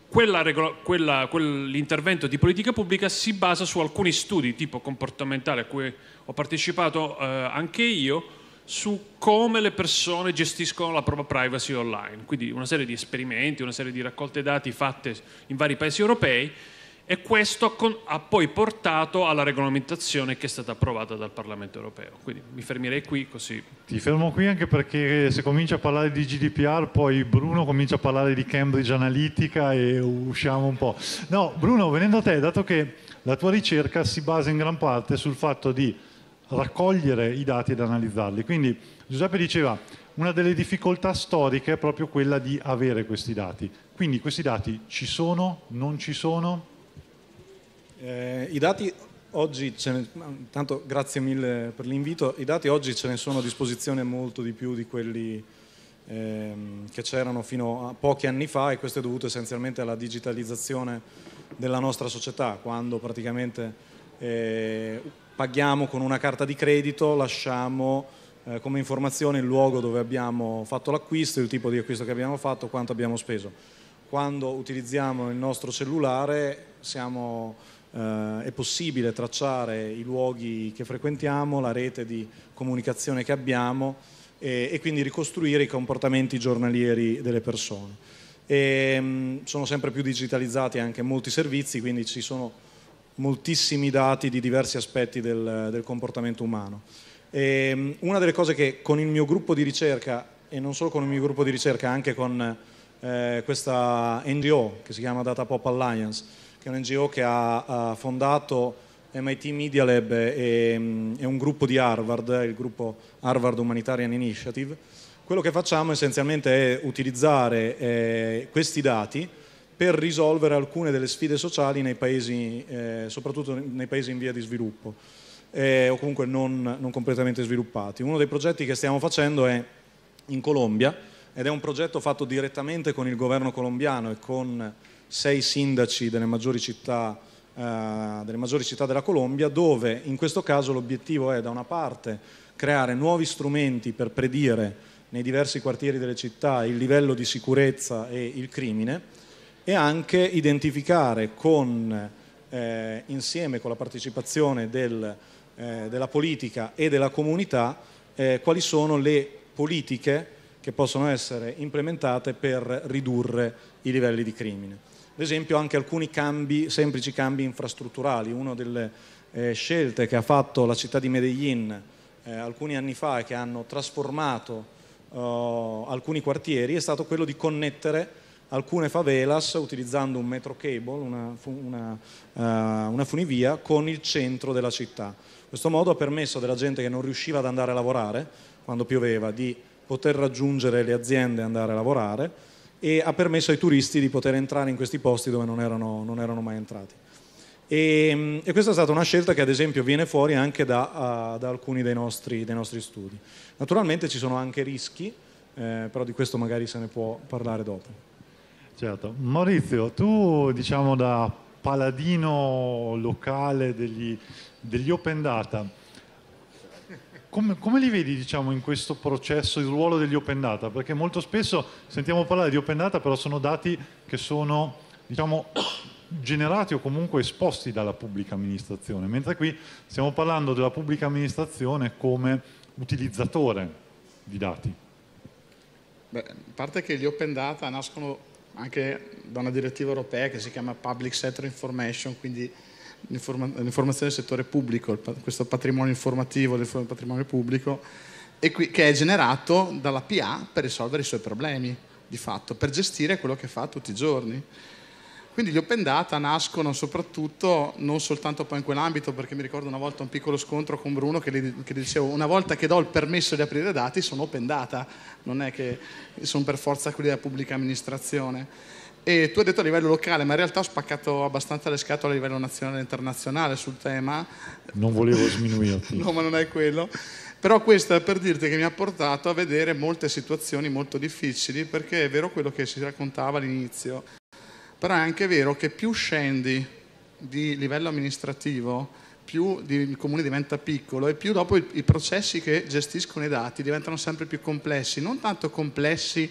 Quell'intervento di politica pubblica si basa su alcuni studi tipo comportamentale a cui ho partecipato eh, anche io su come le persone gestiscono la propria privacy online, quindi una serie di esperimenti, una serie di raccolte dati fatte in vari paesi europei e questo ha poi portato alla regolamentazione che è stata approvata dal Parlamento europeo. Quindi mi fermerei qui così. Ti fermo qui anche perché se comincia a parlare di GDPR poi Bruno comincia a parlare di Cambridge Analytica e usciamo un po'. No, Bruno, venendo a te, dato che la tua ricerca si basa in gran parte sul fatto di raccogliere i dati ed analizzarli. Quindi Giuseppe diceva una delle difficoltà storiche è proprio quella di avere questi dati. Quindi questi dati ci sono, non ci sono? Eh, I dati oggi, ne, tanto grazie mille per l'invito, i dati oggi ce ne sono a disposizione molto di più di quelli ehm, che c'erano fino a pochi anni fa e questo è dovuto essenzialmente alla digitalizzazione della nostra società, quando praticamente eh, paghiamo con una carta di credito, lasciamo eh, come informazione il luogo dove abbiamo fatto l'acquisto, il tipo di acquisto che abbiamo fatto, quanto abbiamo speso. Quando utilizziamo il nostro cellulare siamo eh, è possibile tracciare i luoghi che frequentiamo, la rete di comunicazione che abbiamo e, e quindi ricostruire i comportamenti giornalieri delle persone. E, mh, mm, sono sempre più digitalizzati anche molti servizi, quindi ci sono moltissimi dati di diversi aspetti del, del comportamento umano. E, ehm, una delle cose che con il mio gruppo di ricerca, e non solo con il mio gruppo di ricerca, anche con eh, questa NGO che si chiama Data Pop Alliance, che è un NGO che ha, fondato MIT Media Lab e, mm, un gruppo di Harvard, il gruppo Harvard Humanitarian Initiative, quello che facciamo essenzialmente è utilizzare eh, questi dati per risolvere alcune delle sfide sociali nei paesi, eh, soprattutto nei paesi in via di sviluppo eh, o comunque non, non completamente sviluppati. Uno dei progetti che stiamo facendo è in Colombia ed è un progetto fatto direttamente con il governo colombiano e con sei sindaci delle maggiori città, eh, delle maggiori città della Colombia, dove in questo caso l'obiettivo è da una parte creare nuovi strumenti per predire nei diversi quartieri delle città il livello di sicurezza e il crimine e anche identificare con, eh, insieme con la partecipazione del, eh, della politica e della comunità eh, quali sono le politiche che possono essere implementate per ridurre i livelli di crimine. Ad esempio anche alcuni cambi, semplici cambi infrastrutturali, una delle eh, scelte che ha fatto la città di Medellin eh, alcuni anni fa e che hanno trasformato uh, alcuni quartieri è stato quello di connettere alcune favelas utilizzando un metro cable, una, una, uh, una funivia, con il centro della città. Questo modo ha permesso della gente che non riusciva ad andare a lavorare quando pioveva di poter raggiungere le aziende e andare a lavorare e ha permesso ai turisti di poter entrare in questi posti dove non erano, non erano mai entrati. E, e, questa è stata una scelta che ad esempio viene fuori anche da, uh, da alcuni dei nostri, dei nostri, studi. Naturalmente ci sono anche rischi, eh, però di questo magari se ne può parlare dopo. Certo. Maurizio, tu diciamo da paladino locale degli, degli open data, come, come, li vedi diciamo, in questo processo il ruolo degli open data? Perché molto spesso sentiamo parlare di open data, però sono dati che sono diciamo, generati o comunque esposti dalla pubblica amministrazione, mentre qui stiamo parlando della pubblica amministrazione come utilizzatore di dati. Beh, a parte che gli open data nascono anche da una direttiva europea che si chiama Public Sector Information, quindi l'informazione del settore pubblico, questo patrimonio informativo del patrimonio pubblico, qui, che è generato dalla PA per risolvere i suoi problemi, di fatto, per gestire quello che fa tutti i giorni. Quindi gli open data nascono soprattutto non soltanto poi in quell'ambito, perché mi ricordo una volta un piccolo scontro con Bruno che gli, che dicevo una volta che do il permesso di aprire dati sono open data, non è che sono per forza quelli della pubblica amministrazione. E tu hai detto a livello locale, ma in realtà ho spaccato abbastanza le scatole a livello nazionale e internazionale sul tema. Non volevo sminuirti. *laughs* no, ma non è quello. Però questo è per dirti che mi ha portato a vedere molte situazioni molto difficili, perché è vero quello che si raccontava all'inizio però è anche vero che più scendi di livello amministrativo, più il comune diventa piccolo e più dopo i, i processi che gestiscono i dati diventano sempre più complessi, non tanto complessi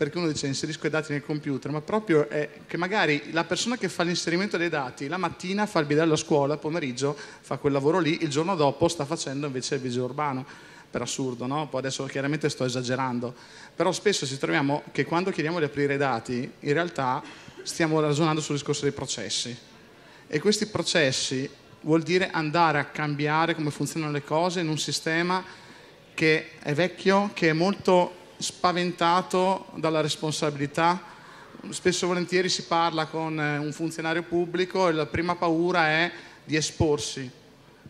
perché uno dice inserisco i dati nel computer, ma proprio che magari la persona che fa l'inserimento dei dati la mattina fa il bidello a scuola, il pomeriggio fa quel lavoro lì, il giorno dopo sta facendo invece il vigile urbano. Per assurdo, no? Poi adesso chiaramente sto esagerando, però spesso ci troviamo che quando chiediamo di aprire i dati, in realtà stiamo ragionando sul discorso dei processi. E questi processi vuol dire andare a cambiare come funzionano le cose in un sistema che è vecchio, che è molto spaventato dalla responsabilità. Spesso e volentieri si parla con eh, un funzionario pubblico e la prima paura è di esporsi,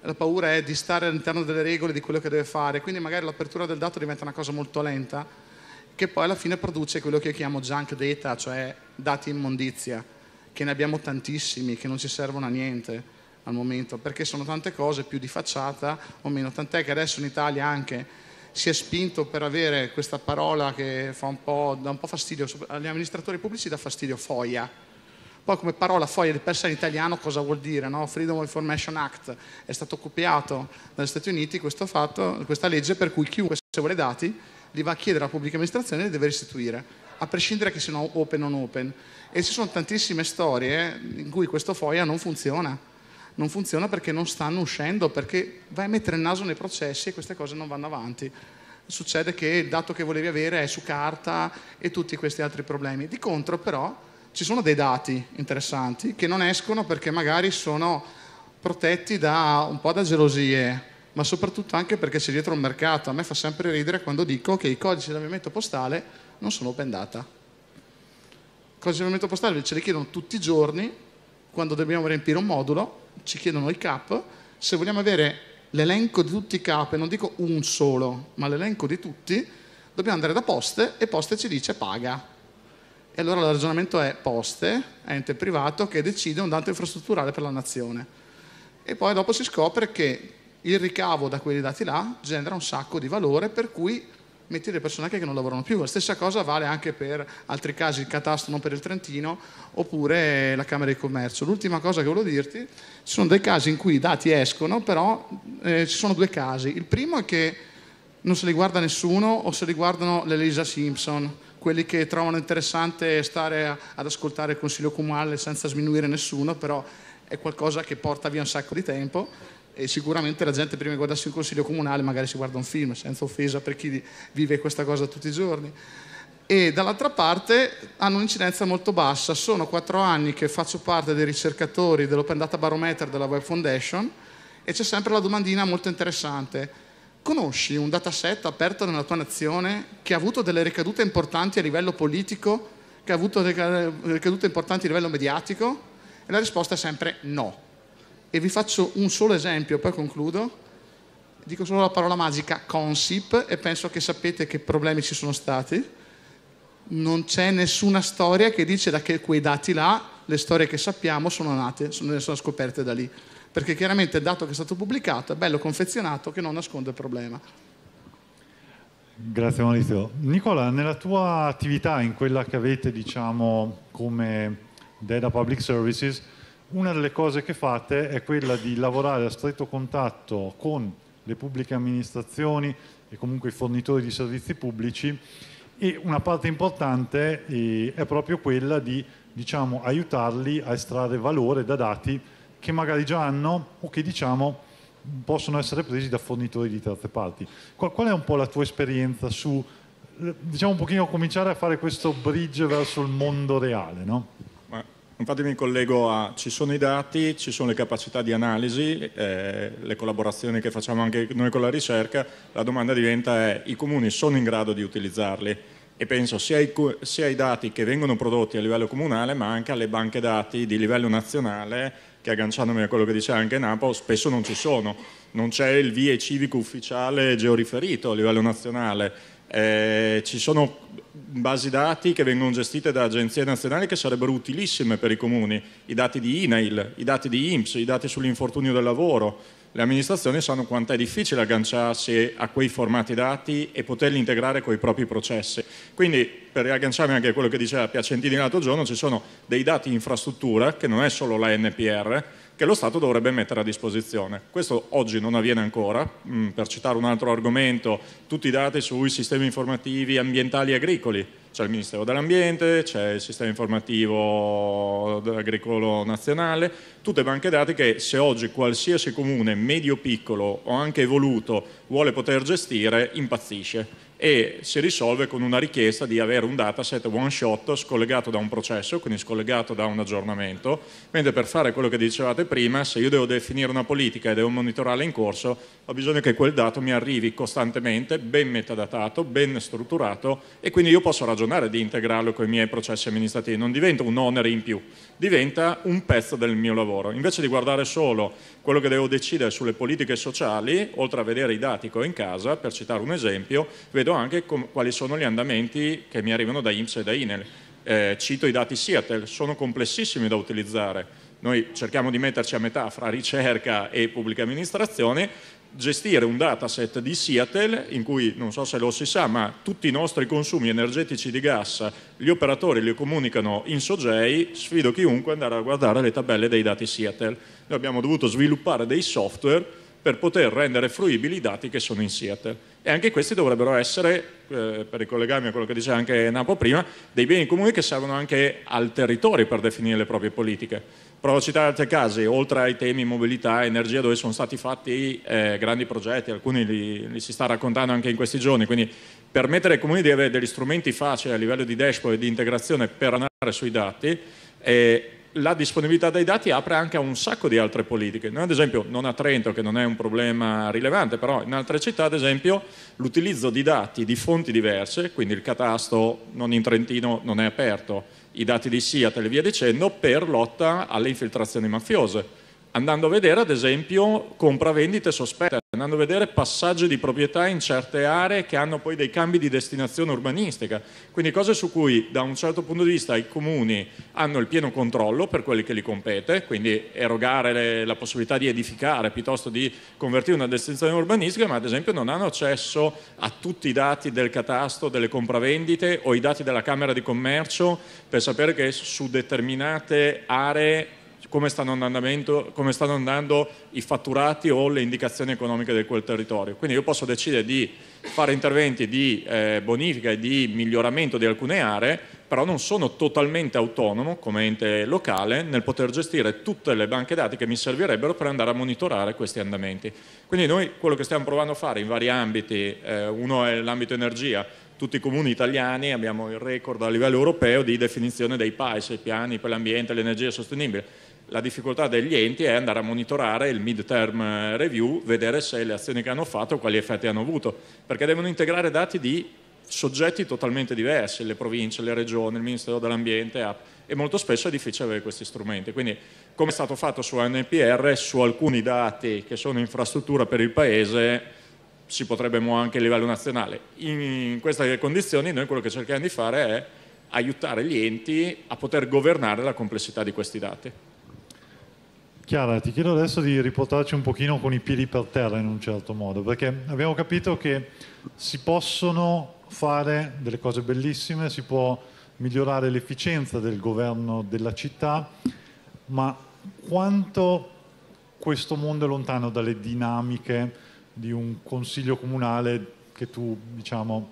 la paura è di stare all'interno delle regole di quello che deve fare, quindi magari l'apertura del dato diventa una cosa molto lenta che poi alla fine produce quello che io chiamo junk data, cioè dati immondizia, che ne abbiamo tantissimi, che non ci servono a niente al momento, perché sono tante cose più di facciata o meno, tant'è che adesso in Italia anche si è spinto per avere questa parola che fa un po', dà un po' fastidio, agli amministratori pubblici dà fastidio, FOIA. Poi come parola FOIA di per sé in italiano cosa vuol dire? No? Freedom Information Act è stato copiato dagli Stati Uniti questo fatto, questa legge per cui chiunque se vuole dati li va a chiedere alla pubblica amministrazione e li deve restituire, a prescindere che siano open o non open. E ci sono tantissime storie in cui questo FOIA non funziona. Non funziona perché non stanno uscendo, perché vai a mettere il naso nei processi e queste cose non vanno avanti. Succede che il dato che volevi avere è su carta e tutti questi altri problemi. Di contro, però, ci sono dei dati interessanti che non escono perché magari sono protetti da un po' da gelosie ma soprattutto anche perché c'è dietro un mercato. A me fa sempre ridere quando dico che i codici di avviamento postale non sono open data. I codici di avviamento postale ce li chiedono tutti i giorni, quando dobbiamo riempire un modulo, ci chiedono i cap. Se vogliamo avere l'elenco di tutti i cap, e non dico un solo, ma l'elenco di tutti, dobbiamo andare da Poste e Poste ci dice paga. E allora il ragionamento è Poste, ente privato, che decide un dato infrastrutturale per la nazione. E poi dopo si scopre che il ricavo da quei dati là genera un sacco di valore per cui metti le persone anche che non lavorano più. La stessa cosa vale anche per altri casi, il catasto non per il Trentino oppure la Camera di Commercio. L'ultima cosa che volevo dirti, ci sono dei casi in cui i dati escono, però eh, ci sono due casi. Il primo è che non se li guarda nessuno o se li guardano le Lisa Simpson, quelli che trovano interessante stare a, ad ascoltare il Consiglio Comunale senza sminuire nessuno, però è qualcosa che porta via un sacco di tempo e sicuramente la gente prima di guardarsi un consiglio comunale magari si guarda un film, senza offesa per chi vive questa cosa tutti i giorni. E dall'altra parte hanno un'incidenza molto bassa. Sono quattro anni che faccio parte dei ricercatori dell'Open Data Barometer della Web Foundation e c'è sempre la domandina molto interessante. Conosci un dataset aperto nella tua nazione che ha avuto delle ricadute importanti a livello politico, che ha avuto delle ricadute importanti a livello mediatico? E la risposta è sempre no e vi faccio un solo esempio, poi concludo. Dico solo la parola magica Consip e penso che sapete che problemi ci sono stati. Non c'è nessuna storia che dice da che quei dati là, le storie che sappiamo sono nate, sono, sono scoperte da lì. Perché chiaramente il dato che è stato pubblicato è bello confezionato che non nasconde il problema. Grazie Maurizio. Nicola, nella tua attività, in quella che avete diciamo come Data Public Services, una delle cose che fate è quella di lavorare a stretto contatto con le pubbliche amministrazioni e comunque i fornitori di servizi pubblici e una parte importante eh, è proprio quella di diciamo, aiutarli a estrarre valore da dati che magari già hanno o che diciamo, possono essere presi da fornitori di terze parti. Qual, è un po' la tua esperienza su, eh, diciamo un pochino cominciare a fare questo bridge verso il mondo reale, no? Infatti mi collego a ci sono i dati, ci sono le capacità di analisi, eh, le collaborazioni che facciamo anche noi con la ricerca, la domanda diventa è i comuni sono in grado di utilizzarli? E penso sia ai, sia ai dati che vengono prodotti a livello comunale ma anche alle banche dati di livello nazionale che agganciandomi a quello che dice anche Napo spesso non ci sono, non c'è il VIE civico ufficiale georiferito a livello nazionale, eh, ci sono basi dati che vengono gestite da agenzie nazionali che sarebbero utilissime per i comuni, i dati di INAIL, i dati di IMSS, i dati sull'infortunio del lavoro. Le amministrazioni sanno quanto è difficile agganciarsi a quei formati dati e poterli integrare con i propri processi. Quindi, per riagganciarmi anche a quello che diceva Piacentini l'altro giorno, ci sono dei dati infrastruttura, che non è solo la NPR, che lo Stato dovrebbe mettere a disposizione. Questo oggi non avviene ancora, mm, per citare un altro argomento, tutti i dati sui sistemi informativi ambientali e agricoli, c'è il Ministero dell'Ambiente, c'è il sistema informativo agricolo nazionale, tutte banche dati che se oggi qualsiasi comune medio-piccolo o anche evoluto vuole poter gestire, impazzisce e si risolve con una richiesta di avere un dataset one shot scollegato da un processo, quindi scollegato da un aggiornamento, mentre per fare quello che dicevate prima, se io devo definire una politica e devo monitorarla in corso, ho bisogno che quel dato mi arrivi costantemente, ben metadatato, ben strutturato e quindi io posso ragionare di integrarlo con i miei processi amministrativi, non diventa un onere in più, diventa un pezzo del mio lavoro. Invece di guardare solo quello che devo decidere sulle politiche sociali, oltre a vedere i dati che ho in casa, per citare un esempio, vedo anche quali sono gli andamenti che mi arrivano da IMSS e da INEL. Eh, cito i dati Seattle, sono complessissimi da utilizzare. Noi cerchiamo di metterci a metà fra ricerca e pubblica amministrazione, gestire un dataset di Seattle in cui, non so se lo si sa, ma tutti i nostri consumi energetici di gas, gli operatori li comunicano in Sogei, sfido chiunque ad andare a guardare le tabelle dei dati Seattle. Noi abbiamo dovuto sviluppare dei software per poter rendere fruibili i dati che sono in Seattle. E anche questi dovrebbero essere, eh, per ricollegarmi a quello che diceva anche Napo prima, dei beni comuni che servono anche al territorio per definire le proprie politiche. Provo a citare altri casi, oltre ai temi mobilità e energia dove sono stati fatti eh, grandi progetti, alcuni li, li, si sta raccontando anche in questi giorni, quindi permettere ai comuni di avere degli strumenti facili a livello di dashboard e di integrazione per andare sui dati, eh, la disponibilità dei dati apre anche a un sacco di altre politiche. Noi ad esempio, non a Trento, che non è un problema rilevante, però in altre città ad esempio l'utilizzo di dati di fonti diverse, quindi il catasto non in Trentino non è aperto, i dati di SIAT e via dicendo, per lotta alle infiltrazioni mafiose andando a vedere ad esempio compravendite sospette, andando a vedere passaggi di proprietà in certe aree che hanno poi dei cambi di destinazione urbanistica, quindi cose su cui da un certo punto di vista i comuni hanno il pieno controllo per quelli che li compete, quindi erogare le, la possibilità di edificare piuttosto di convertire una destinazione urbanistica, ma ad esempio non hanno accesso a tutti i dati del catasto, delle compravendite o i dati della Camera di Commercio per sapere che su determinate aree come stanno, come stanno, andando i fatturati o le indicazioni economiche di quel territorio. Quindi io posso decidere di fare interventi di eh, bonifica e di miglioramento di alcune aree, però non sono totalmente autonomo come ente locale nel poter gestire tutte le banche dati che mi servirebbero per andare a monitorare questi andamenti. Quindi noi quello che stiamo provando a fare in vari ambiti, eh, uno è l'ambito energia, tutti i comuni italiani abbiamo il record a livello europeo di definizione dei PAIS, i piani per l'ambiente e l'energia sostenibile la difficoltà degli enti è andare a monitorare il mid-term review, vedere se le azioni che hanno fatto, quali effetti hanno avuto, perché devono integrare dati di soggetti totalmente diversi, le province, le regioni, il Ministero dell'Ambiente e molto spesso è difficile avere questi strumenti. Quindi come è stato fatto su NPR, su alcuni dati che sono infrastruttura per il Paese si potrebbe anche a livello nazionale. In queste condizioni noi quello che cerchiamo di fare è aiutare gli enti a poter governare la complessità di questi dati. Chiara, ti chiedo adesso di riportarci un pochino con i piedi per terra in un certo modo, perché abbiamo capito che si possono fare delle cose bellissime, si può migliorare l'efficienza del governo della città, ma quanto questo mondo è lontano dalle dinamiche di un consiglio comunale che tu diciamo,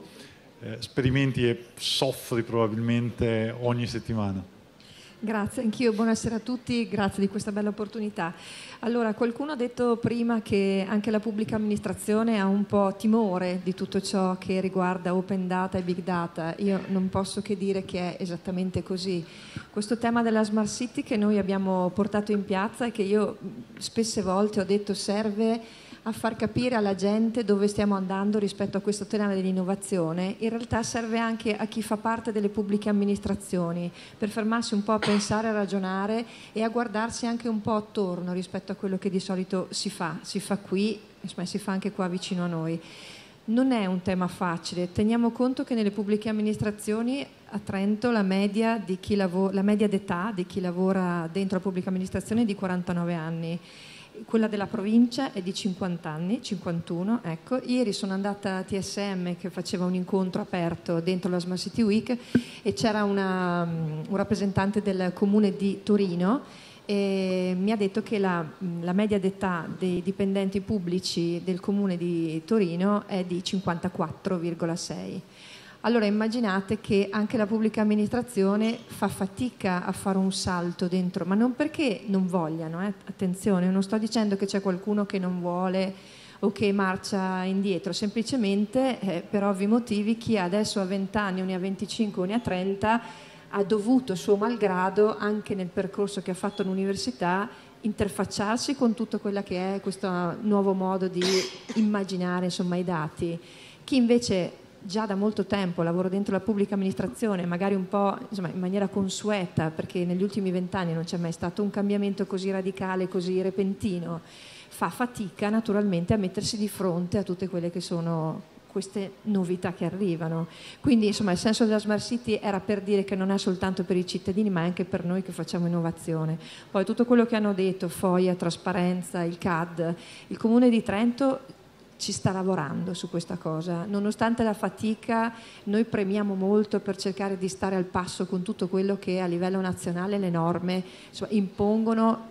eh, sperimenti e soffri probabilmente ogni settimana? Grazie, anch'io, buonasera a tutti, grazie di questa bella opportunità. Allora, qualcuno ha detto prima che anche la pubblica amministrazione ha un po' timore di tutto ciò che riguarda open data e big data. Io non posso che dire che è esattamente così. Questo tema della smart city che noi abbiamo portato in piazza e che io spesse volte ho detto serve a far capire alla gente dove stiamo andando rispetto a questo tema dell'innovazione, in realtà serve anche a chi fa parte delle pubbliche amministrazioni per fermarsi un po' a pensare, a ragionare e a guardarsi anche un po' attorno rispetto a quello che di solito si fa, si fa qui, insomma, si fa anche qua vicino a noi. Non è un tema facile, teniamo conto che nelle pubbliche amministrazioni a Trento la media, d'età di chi lavora dentro la pubblica amministrazione è di 49 anni quella della provincia è di 50 anni, 51, ecco. Ieri sono andata a TSM che faceva un incontro aperto dentro la Smart City Week e c'era una, un rappresentante del comune di Torino e mi ha detto che la, la media d'età dei dipendenti pubblici del comune di Torino è di 54,6 allora immaginate che anche la pubblica amministrazione fa fatica a fare un salto dentro, ma non perché non vogliano, eh? attenzione, non sto dicendo che c'è qualcuno che non vuole o che marcia indietro, semplicemente eh, per ovvi motivi chi adesso ha 20 anni, ne ha 25, ne ha 30, ha dovuto suo malgrado anche nel percorso che ha fatto all'università interfacciarsi con tutto quello che è questo nuovo modo di immaginare insomma, i dati. Chi invece già da molto tempo lavoro dentro la pubblica amministrazione, magari un po' insomma, in maniera consueta, perché negli ultimi vent'anni non c'è mai stato un cambiamento così radicale, così repentino, fa fatica naturalmente a mettersi di fronte a tutte quelle che sono queste novità che arrivano. Quindi insomma il senso della Smart City era per dire che non è soltanto per i cittadini ma anche per noi che facciamo innovazione. Poi tutto quello che hanno detto, FOIA, trasparenza, il CAD, il Comune di Trento ci sta lavorando su questa cosa. Nonostante la fatica, noi premiamo molto per cercare di stare al passo con tutto quello che a livello nazionale le norme insomma, impongono,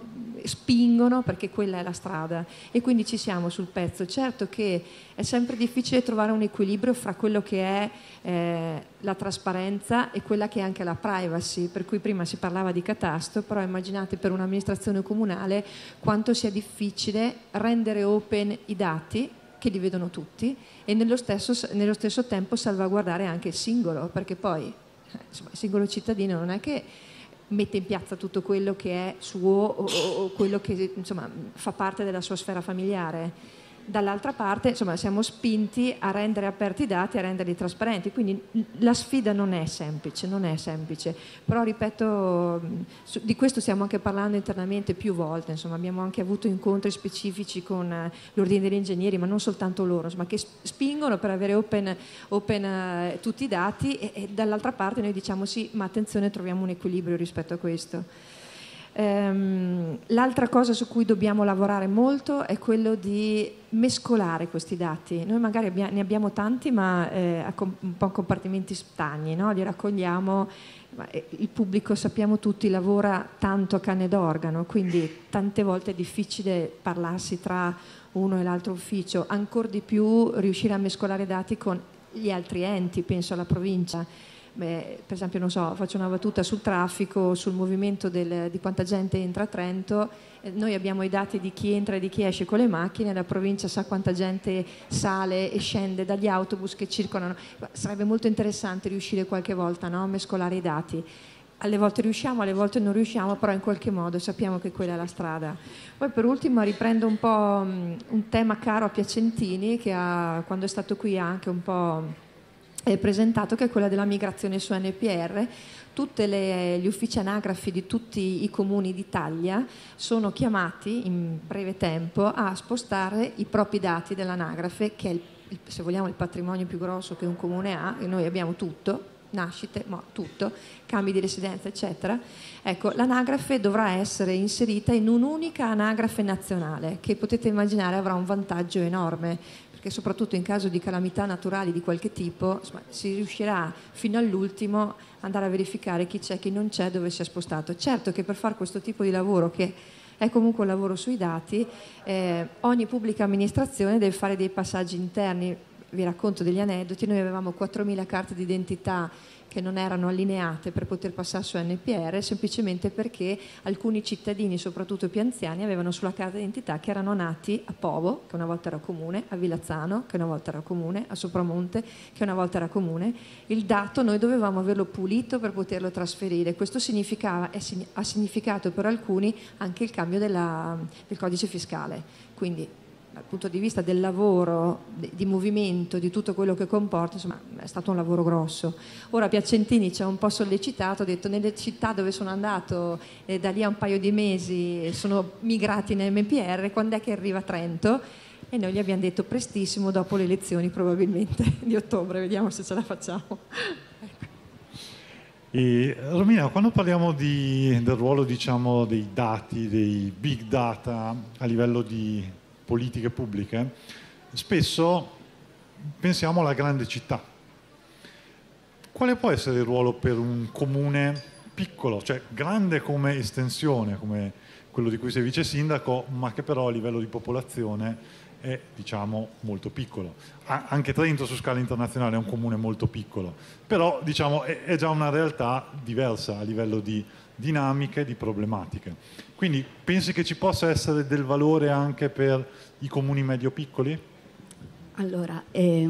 spingono, perché quella è la strada. E quindi ci siamo sul pezzo. Certo che è sempre difficile trovare un equilibrio fra quello che è eh, la trasparenza e quella che è anche la privacy, per cui prima si parlava di catasto, però immaginate per un'amministrazione comunale quanto sia difficile rendere open i dati che li vedono tutti e nello stesso, nello stesso tempo salvaguardare anche il singolo, perché poi insomma, il singolo cittadino non è che mette in piazza tutto quello che è suo o, o quello che insomma, fa parte della sua sfera familiare dall'altra parte insomma, siamo spinti a rendere aperti i dati, a renderli trasparenti, quindi la sfida non è semplice, non è semplice, però ripeto, di questo stiamo anche parlando internamente più volte, insomma, abbiamo anche avuto incontri specifici con eh, l'ordine degli ingegneri, ma non soltanto loro, insomma, che spingono per avere open, open uh, tutti i dati e, e dall'altra parte noi diciamo sì, ma attenzione, troviamo un equilibrio rispetto a questo. Ehm, l'altra cosa su cui dobbiamo lavorare molto è quello di mescolare questi dati. Noi magari ne abbiamo tanti, ma eh, un po' compartimenti stagni, no? li raccogliamo. Eh, il pubblico, sappiamo tutti, lavora tanto a canne d'organo, quindi tante volte è difficile parlarsi tra uno e l'altro ufficio, ancora di più riuscire a mescolare dati con gli altri enti, penso alla provincia Beh, per esempio, non so, faccio una battuta sul traffico, sul movimento del, di quanta gente entra a Trento. Eh, noi abbiamo i dati di chi entra e di chi esce con le macchine, la provincia sa quanta gente sale e scende dagli autobus che circolano. Sarebbe molto interessante riuscire qualche volta no? a mescolare i dati. Alle volte riusciamo, alle volte non riusciamo, però in qualche modo sappiamo che quella è la strada. Poi per ultimo riprendo un po' mm, un tema caro a Piacentini, che ha, quando è stato qui ha anche un po' presentato, che è quella della migrazione su NPR. Tutti gli uffici anagrafi di tutti i comuni d'Italia sono chiamati in breve tempo a spostare i propri dati dell'anagrafe, che è il, se vogliamo il patrimonio più grosso che un comune ha, e noi abbiamo tutto, nascite, ma tutto, cambi di residenza, eccetera. Ecco, l'anagrafe dovrà essere inserita in un'unica anagrafe nazionale, che potete immaginare avrà un vantaggio enorme, perché soprattutto in caso di calamità naturali di qualche tipo insomma, si riuscirà fino all'ultimo ad andare a verificare chi c'è, chi non c'è, dove si è spostato. Certo che per fare questo tipo di lavoro che è comunque un lavoro sui dati, eh, ogni pubblica amministrazione deve fare dei passaggi interni. Vi racconto degli aneddoti, noi avevamo 4.000 carte d'identità che non erano allineate per poter passare su NPR semplicemente perché alcuni cittadini, soprattutto più anziani, avevano sulla carta d'identità che erano nati a Povo, che una volta era comune, a Villazzano, che una volta era comune, a Sopramonte, che una volta era comune. Il dato noi dovevamo averlo pulito per poterlo trasferire. Questo ha significato per alcuni anche il cambio della, del codice fiscale. Quindi dal punto di vista del lavoro, di, movimento, di tutto quello che comporta, insomma è stato un lavoro grosso. Ora Piacentini ci ha un po' sollecitato, ha detto nelle città dove sono andato eh, da lì a un paio di mesi sono migrati in MPR, quando è che arriva Trento? E noi gli abbiamo detto prestissimo dopo le elezioni probabilmente *laughs* di ottobre, vediamo se ce la facciamo. E, Romina, quando parliamo di, del ruolo diciamo, dei dati, dei big data a livello di politiche pubbliche, spesso pensiamo alla grande città. Quale può essere il ruolo per un comune piccolo, cioè grande come estensione, come quello di cui sei vice sindaco, ma che però a livello di popolazione è diciamo molto piccolo. anche Trento su scala internazionale è un comune molto piccolo, però diciamo è, già una realtà diversa a livello di dinamiche, di problematiche. Quindi pensi che ci possa essere del valore anche per i comuni medio-piccoli? Allora, eh,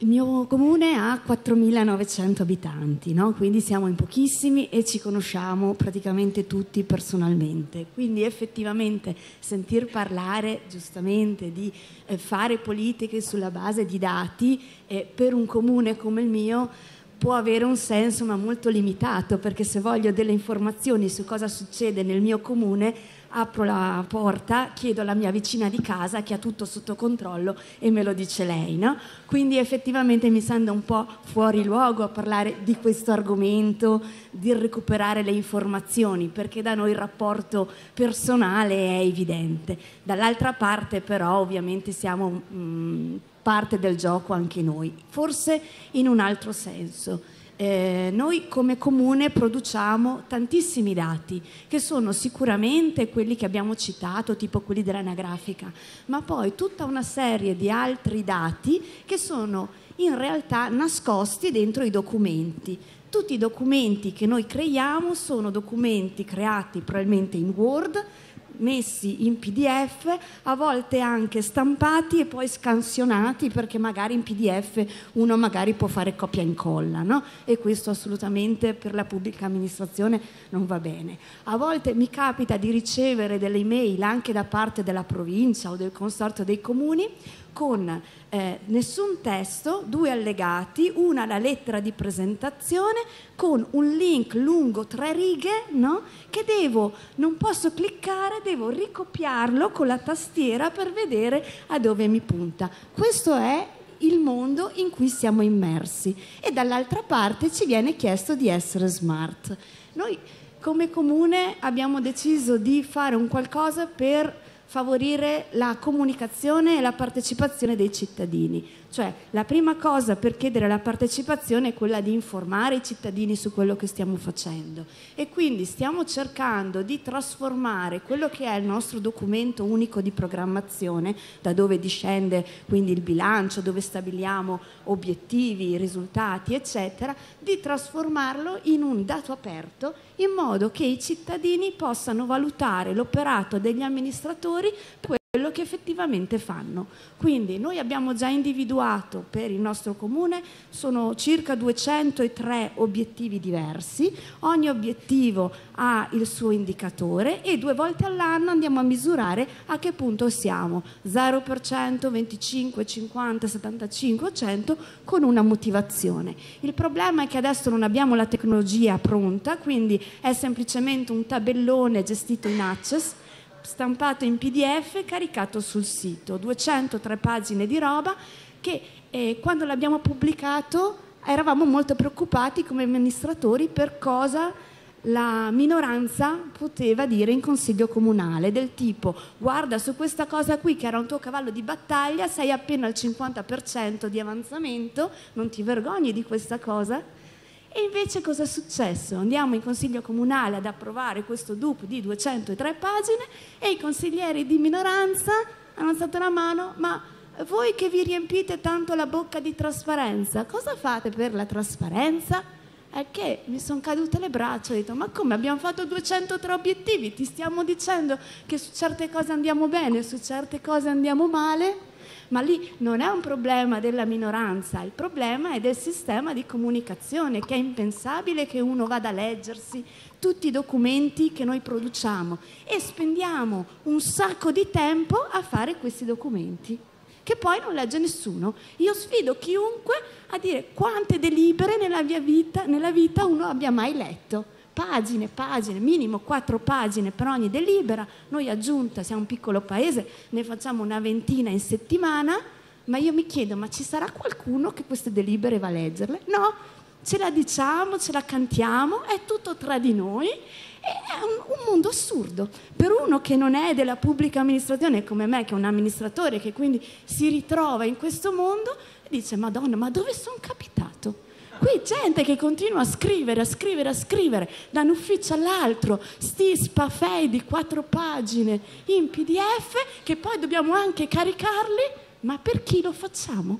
il mio comune ha 4.900 abitanti, no? quindi siamo in pochissimi e ci conosciamo praticamente tutti personalmente. Quindi effettivamente sentir parlare giustamente di eh, fare politiche sulla base di dati eh, per un comune come il mio può avere un senso ma molto limitato perché se voglio delle informazioni su cosa succede nel mio comune apro la porta, chiedo alla mia vicina di casa che ha tutto sotto controllo e me lo dice lei. No? Quindi effettivamente mi sembra un po' fuori luogo a parlare di questo argomento, di recuperare le informazioni, perché da noi il rapporto personale è evidente. Dall'altra parte però ovviamente siamo mh, mm, parte del gioco anche noi, forse in un altro senso. Eh, noi come comune produciamo tantissimi dati che sono sicuramente quelli che abbiamo citato, tipo quelli dell'anagrafica, ma poi tutta una serie di altri dati che sono in realtà nascosti dentro i documenti. Tutti i documenti che noi creiamo sono documenti creati probabilmente in Word, messi in PDF, a volte anche stampati e poi scansionati perché magari in PDF uno magari può fare copia e incolla, no? E questo assolutamente per la pubblica amministrazione non va bene. A volte mi capita di ricevere delle email anche da parte della provincia o del consorzio dei comuni con eh, nessun testo, due allegati, una la lettera di presentazione con un link lungo tre righe no? che devo, non posso cliccare, devo ricopiarlo con la tastiera per vedere a dove mi punta. Questo è il mondo in cui siamo immersi e dall'altra parte ci viene chiesto di essere smart. Noi come comune abbiamo deciso di fare un qualcosa per favorire la comunicazione e la partecipazione dei cittadini. Cioè la prima cosa per chiedere la partecipazione è quella di informare i cittadini su quello che stiamo facendo. E quindi stiamo cercando di trasformare quello che è il nostro documento unico di programmazione, da dove discende quindi il bilancio, dove stabiliamo obiettivi, risultati, eccetera, di trasformarlo in un dato aperto in modo che i cittadini possano valutare l'operato degli amministratori quello che effettivamente fanno. Quindi noi abbiamo già individuato per il nostro comune, sono circa 203 obiettivi diversi, ogni obiettivo ha il suo indicatore e due volte all'anno andiamo a misurare a che punto siamo, 0%, 25, 50, 75, 100 con una motivazione. Il problema è che adesso non abbiamo la tecnologia pronta, quindi è semplicemente un tabellone gestito in Access stampato in PDF e caricato sul sito, 203 pagine di roba che eh, quando l'abbiamo pubblicato eravamo molto preoccupati come amministratori per cosa la minoranza poteva dire in consiglio comunale del tipo guarda su questa cosa qui che era un tuo cavallo di battaglia sei appena al 50% di avanzamento non ti vergogni di questa cosa? E invece cosa è successo? Andiamo in consiglio comunale ad approvare questo DUP di 203 pagine e i consiglieri di minoranza hanno alzato la mano, ma voi che vi riempite tanto la bocca di trasparenza, cosa fate per la trasparenza? È che mi sono cadute le braccia, ho detto ma come abbiamo fatto 203 obiettivi, ti stiamo dicendo che su certe cose andiamo bene, su certe cose andiamo male? Ma lì non è un problema della minoranza, il problema è del sistema di comunicazione, che è impensabile che uno vada a leggersi tutti i documenti che noi produciamo e spendiamo un sacco di tempo a fare questi documenti che poi non legge nessuno. Io sfido chiunque a dire quante delibere nella, vita, nella vita uno abbia mai letto pagine, pagine, minimo quattro pagine per ogni delibera. Noi a giunta, siamo un piccolo paese, ne facciamo una ventina in settimana, ma io mi chiedo, ma ci sarà qualcuno che queste delibere va a leggerle? No, ce la diciamo, ce la cantiamo, è tutto tra di noi. È un, un, mondo assurdo. Per uno che non è della pubblica amministrazione come me, che è un amministratore, che quindi si ritrova in questo mondo, dice, Madonna, ma dove sono capitato? Qui gente che continua a scrivere, a scrivere, a scrivere, da un ufficio all'altro, sti spafei di quattro pagine in PDF che poi dobbiamo anche caricarli, ma per chi lo facciamo?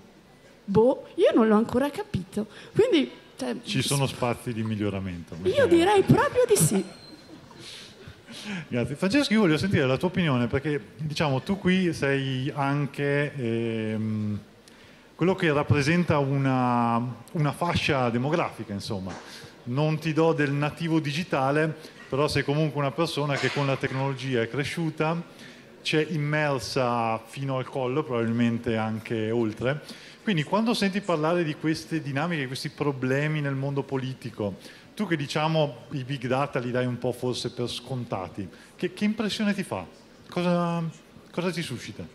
Boh, io non l'ho ancora capito. Quindi, cioè, Ci sono spazi di miglioramento. Io direi proprio di sì. Grazie. Francesco, io voglio sentire la tua opinione perché diciamo tu qui sei anche... Ehm, quello che rappresenta una, una fascia demografica, insomma. Non ti do del nativo digitale, però sei comunque una persona che con la tecnologia è cresciuta, c'è immersa fino al collo, probabilmente anche oltre. Quindi quando senti parlare di queste dinamiche, di questi problemi nel mondo politico, tu che diciamo i big data li dai un po' forse per scontati, che, che impressione ti fa? Cosa, cosa ti suscita?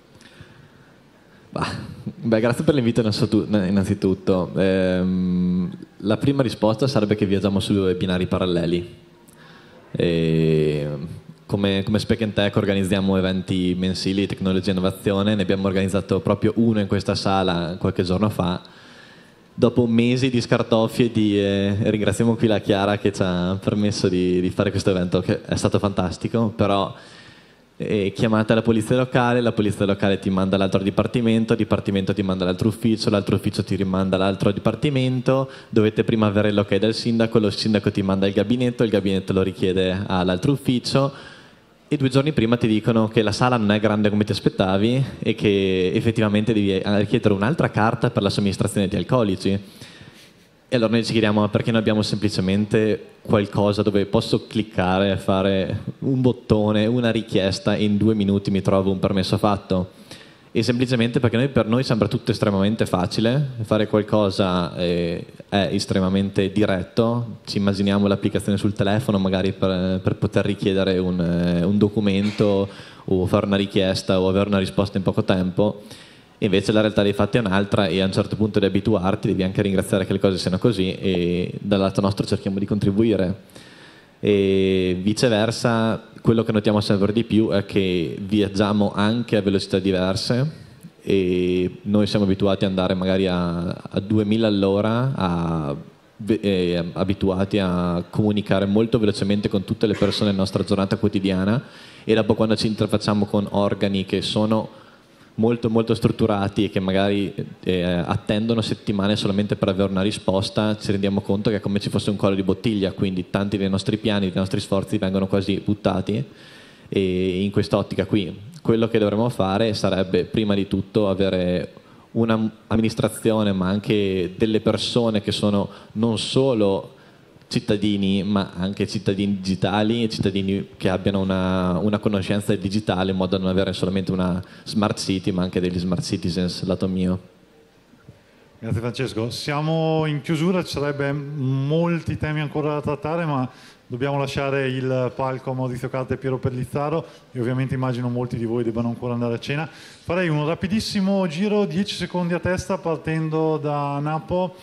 Beh, grazie per l'invito innanzitutto. Ehm, la prima risposta sarebbe che viaggiamo su due binari paralleli. E come, come Spec and Tech organizziamo eventi mensili di tecnologia e innovazione, ne abbiamo organizzato proprio uno in questa sala qualche giorno fa. Dopo mesi di scartoffie, di, eh, ringraziamo qui la Chiara che ci ha permesso di, di fare questo evento, che è stato fantastico, però chiamate la polizia locale, la polizia locale ti manda all'altro dipartimento, il dipartimento ti manda all'altro ufficio, l'altro ufficio ti rimanda all'altro dipartimento, dovete prima avere l'ok del sindaco, lo sindaco ti manda il gabinetto, il gabinetto lo richiede all'altro ufficio e due giorni prima ti dicono che la sala non è grande come ti aspettavi e che effettivamente devi richiedere un'altra carta per la somministrazione di alcolici. E allora noi ci chiediamo perché non abbiamo semplicemente qualcosa dove posso cliccare, fare un bottone, una richiesta e in due minuti mi trovo un permesso fatto? E semplicemente perché noi, per noi sembra tutto estremamente facile, fare qualcosa eh, è estremamente diretto, ci immaginiamo l'applicazione sul telefono magari per, per poter richiedere un, eh, un, documento o fare una richiesta o avere una risposta in poco tempo, invece la realtà dei fatti è un'altra e a un certo punto devi abituarti, devi anche ringraziare che le cose siano così e dal lato nostro cerchiamo di contribuire. E viceversa quello che notiamo sempre di più è che viaggiamo anche a velocità diverse e noi siamo abituati ad andare magari a, a 2000 all'ora, a, eh, abituati a comunicare molto velocemente con tutte le persone nella nostra giornata quotidiana e dopo quando ci interfacciamo con organi che sono molto molto strutturati e che magari eh, attendono settimane solamente per avere una risposta, ci rendiamo conto che è come se fosse un collo di bottiglia, quindi tanti dei nostri piani, dei nostri sforzi vengono quasi buttati. E in quest'ottica qui quello che dovremmo fare sarebbe prima di tutto avere un'amministrazione ma anche delle persone che sono non solo cittadini, ma anche cittadini digitali e cittadini che abbiano una, una, conoscenza digitale in modo da non avere solamente una smart city, ma anche degli smart citizens, lato mio. Grazie Francesco. Siamo in chiusura, ci sarebbe molti temi ancora da trattare, ma dobbiamo lasciare il palco a Maurizio Carta e Piero Perlizzaro e ovviamente immagino molti di voi debbano ancora andare a cena. Farei un rapidissimo giro, 10 secondi a testa, partendo da Napo.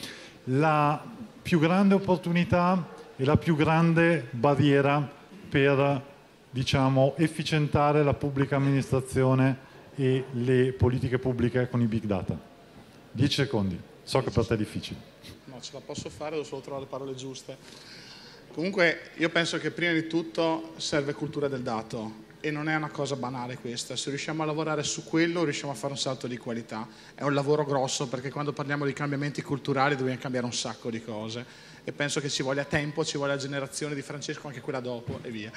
La più grande opportunità e la più grande barriera per diciamo, efficientare la pubblica amministrazione e le politiche pubbliche con i big data. 10 secondi, so che per te è difficile. No, ce la posso fare, devo solo trovare le parole giuste. Comunque io penso che prima di tutto serve cultura del dato e non è una cosa banale questa, se riusciamo a lavorare su quello riusciamo a fare un salto di qualità. È un lavoro grosso perché quando parliamo di cambiamenti culturali dobbiamo cambiare un sacco di cose e penso che ci voglia tempo, ci voglia generazione di Francesco, anche quella dopo e via.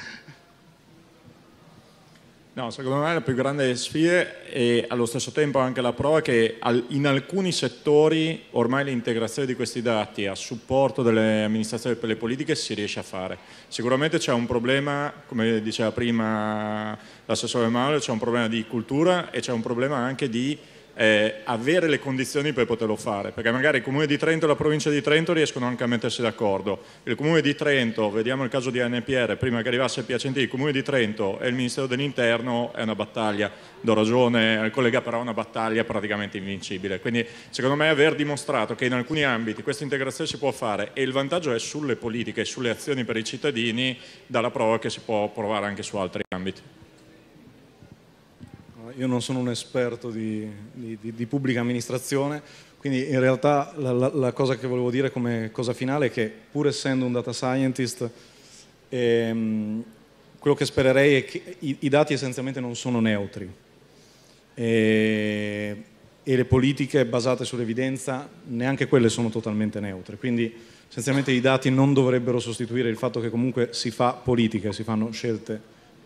No, secondo me la più grande sfida e allo stesso tempo anche la prova che in alcuni settori ormai l'integrazione di questi dati a supporto delle amministrazioni per le politiche si riesce a fare. Sicuramente c'è un problema, come diceva prima l'assessore Mauro, c'è un problema di cultura e c'è un problema anche di eh, avere le condizioni per poterlo fare, perché magari il Comune di Trento e la provincia di Trento riescono anche a mettersi d'accordo. Il Comune di Trento, vediamo il caso di ANPR, prima che arrivasse Piacentini, il Comune di Trento e il Ministero dell'Interno è una battaglia, do ragione al collega, però è una battaglia praticamente invincibile. Quindi secondo me aver dimostrato che in alcuni ambiti questa integrazione si può fare e il vantaggio è sulle politiche e sulle azioni per i cittadini, dalla prova che si può provare anche su altri ambiti io non sono un esperto di, di, di pubblica amministrazione, quindi in realtà la, la, la, cosa che volevo dire come cosa finale è che pur essendo un data scientist, ehm, quello che spererei è che i, i dati essenzialmente non sono neutri e, e le politiche basate sull'evidenza neanche quelle sono totalmente neutre. Quindi essenzialmente i dati non dovrebbero sostituire il fatto che comunque si fa politica, si fanno scelte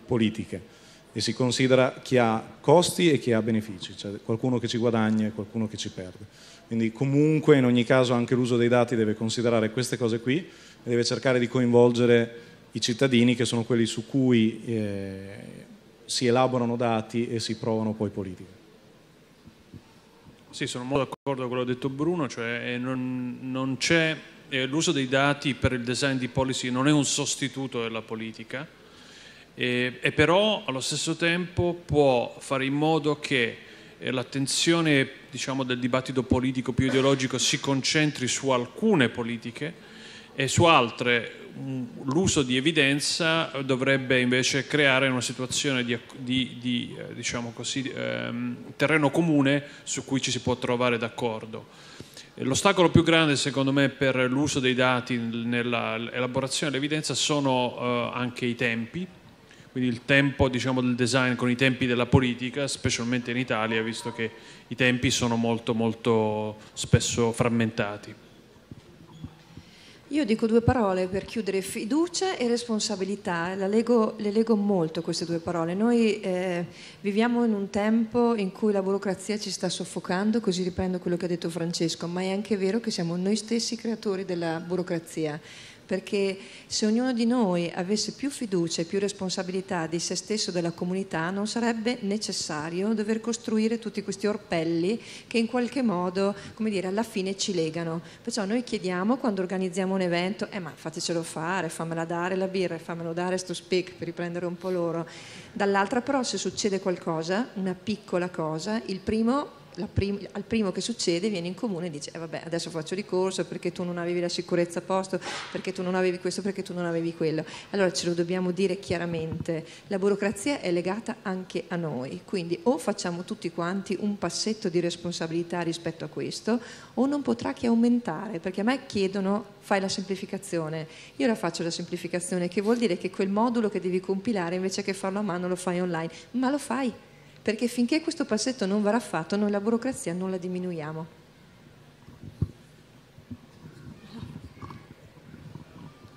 politiche e si considera chi ha costi e chi ha benefici, cioè qualcuno che ci guadagna e qualcuno che ci perde. Quindi comunque in ogni caso anche l'uso dei dati deve considerare queste cose qui e deve cercare di coinvolgere i cittadini che sono quelli su cui eh, si elaborano dati e si provano poi politiche. Sì, sono molto d'accordo con quello che ha detto Bruno, cioè eh, non, non eh, l'uso dei dati per il design di policy non è un sostituto della politica, e, e però allo stesso tempo può fare in modo che eh, l'attenzione diciamo, del dibattito politico più ideologico si concentri su alcune politiche e su altre l'uso di evidenza dovrebbe invece creare una situazione di, di, di eh, diciamo così, ehm, terreno comune su cui ci si può trovare d'accordo. L'ostacolo più grande secondo me per l'uso dei dati nell'elaborazione dell'evidenza sono eh, anche i tempi, quindi il tempo diciamo, del design con i tempi della politica, specialmente in Italia, visto che i tempi sono molto, molto spesso frammentati. Io dico due parole per chiudere, fiducia e responsabilità, leggo, le leggo molto queste due parole. Noi eh, viviamo in un tempo in cui la burocrazia ci sta soffocando, così riprendo quello che ha detto Francesco, ma è anche vero che siamo noi stessi creatori della burocrazia perché se ognuno di noi avesse più fiducia e più responsabilità di se stesso e della comunità non sarebbe necessario dover costruire tutti questi orpelli che in qualche modo, come dire, alla fine ci legano. Perciò noi chiediamo quando organizziamo un evento, eh ma fatecelo fare, fammela dare la birra, fammelo dare sto speak per riprendere un po' loro. Dall'altra però se succede qualcosa, una piccola cosa, il primo prim- al primo che succede viene in comune e dice eh vabbè adesso faccio ricorso perché tu non avevi la sicurezza a posto, perché tu non avevi questo, perché tu non avevi quello. Allora ce lo dobbiamo dire chiaramente, la burocrazia è legata anche a noi, quindi o facciamo tutti quanti un passetto di responsabilità rispetto a questo o non potrà che aumentare, perché a me chiedono fai la semplificazione, io la faccio la semplificazione, che vuol dire che quel modulo che devi compilare invece che farlo a mano lo fai online, ma lo fai perché finché questo passetto non verrà fatto noi la burocrazia non la diminuiamo.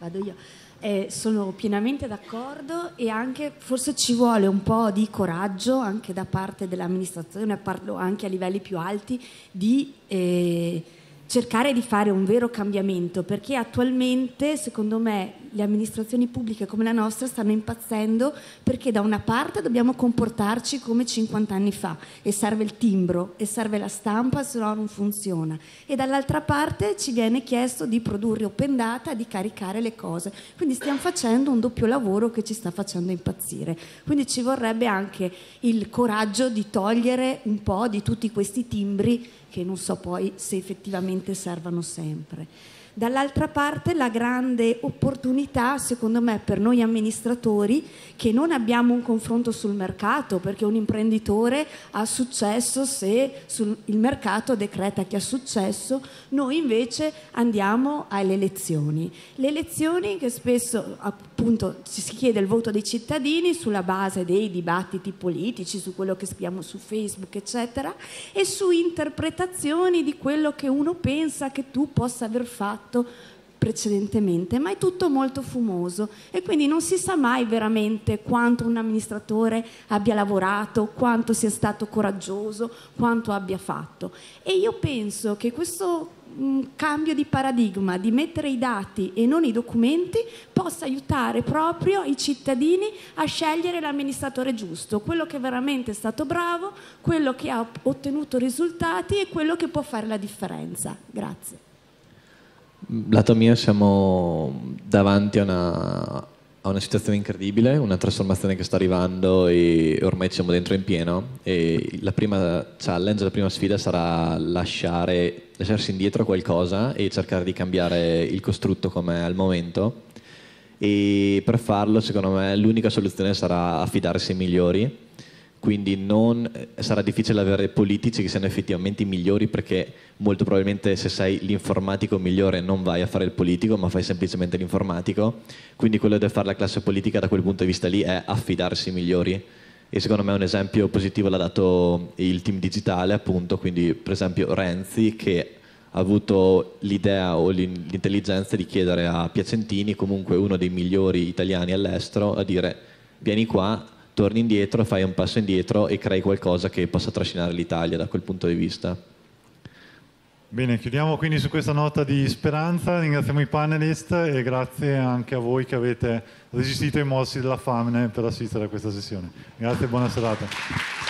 Vado io. Eh, sono pienamente d'accordo e anche forse ci vuole un po' di coraggio anche da parte dell'amministrazione, parlo anche a livelli più alti, di eh, cercare di fare un vero cambiamento, perché attualmente, secondo me, le amministrazioni pubbliche come la nostra stanno impazzendo perché da una parte dobbiamo comportarci come 50 anni fa e serve il timbro e serve la stampa, se no non funziona. E dall'altra parte ci viene chiesto di produrre open data, di caricare le cose. Quindi stiamo facendo un doppio lavoro che ci sta facendo impazzire. Quindi ci vorrebbe anche il coraggio di togliere un po' di tutti questi timbri che non so poi se effettivamente servano sempre. Dall'altra parte la grande opportunità, secondo me, per noi amministratori che non abbiamo un confronto sul mercato, perché un imprenditore ha successo se sul, il mercato decreta che ha successo, noi invece andiamo alle elezioni. Le elezioni che spesso appunto si chiede il voto dei cittadini sulla base dei dibattiti politici, su quello che scriviamo su Facebook, eccetera, e su interpretazioni di quello che uno pensa che tu possa aver fatto fatto precedentemente, ma è tutto molto fumoso e quindi non si sa mai veramente quanto un amministratore abbia lavorato, quanto sia stato coraggioso, quanto abbia fatto. E io penso che questo mh, cambio di paradigma, di mettere i dati e non i documenti, possa aiutare proprio i cittadini a scegliere l'amministratore giusto, quello che veramente è stato bravo, quello che ha ottenuto risultati e quello che può fare la differenza. Grazie. Lato mio siamo davanti a una, a una, situazione incredibile, una trasformazione che sta arrivando e ormai siamo dentro in pieno. E la prima challenge, la prima sfida sarà lasciare, lasciarsi indietro qualcosa e cercare di cambiare il costrutto come è al momento. E per farlo secondo me l'unica soluzione sarà affidarsi ai migliori quindi non, eh, sarà difficile avere politici che siano effettivamente i migliori perché molto probabilmente se sei l'informatico migliore non vai a fare il politico ma fai semplicemente l'informatico, quindi quello deve fare la classe politica da quel punto di vista lì è affidarsi ai migliori. E secondo me un esempio positivo l'ha dato il team digitale appunto, quindi per esempio Renzi che ha avuto l'idea o l'intelligenza di chiedere a Piacentini, comunque uno dei migliori italiani all'estero, a dire vieni qua torni indietro, fai un passo indietro e crei qualcosa che possa trascinare l'Italia da quel punto di vista. Bene, chiudiamo quindi su questa nota di speranza, ringraziamo i panelist e grazie anche a voi che avete resistito ai mossi della fame per assistere a questa sessione. Grazie e buona serata.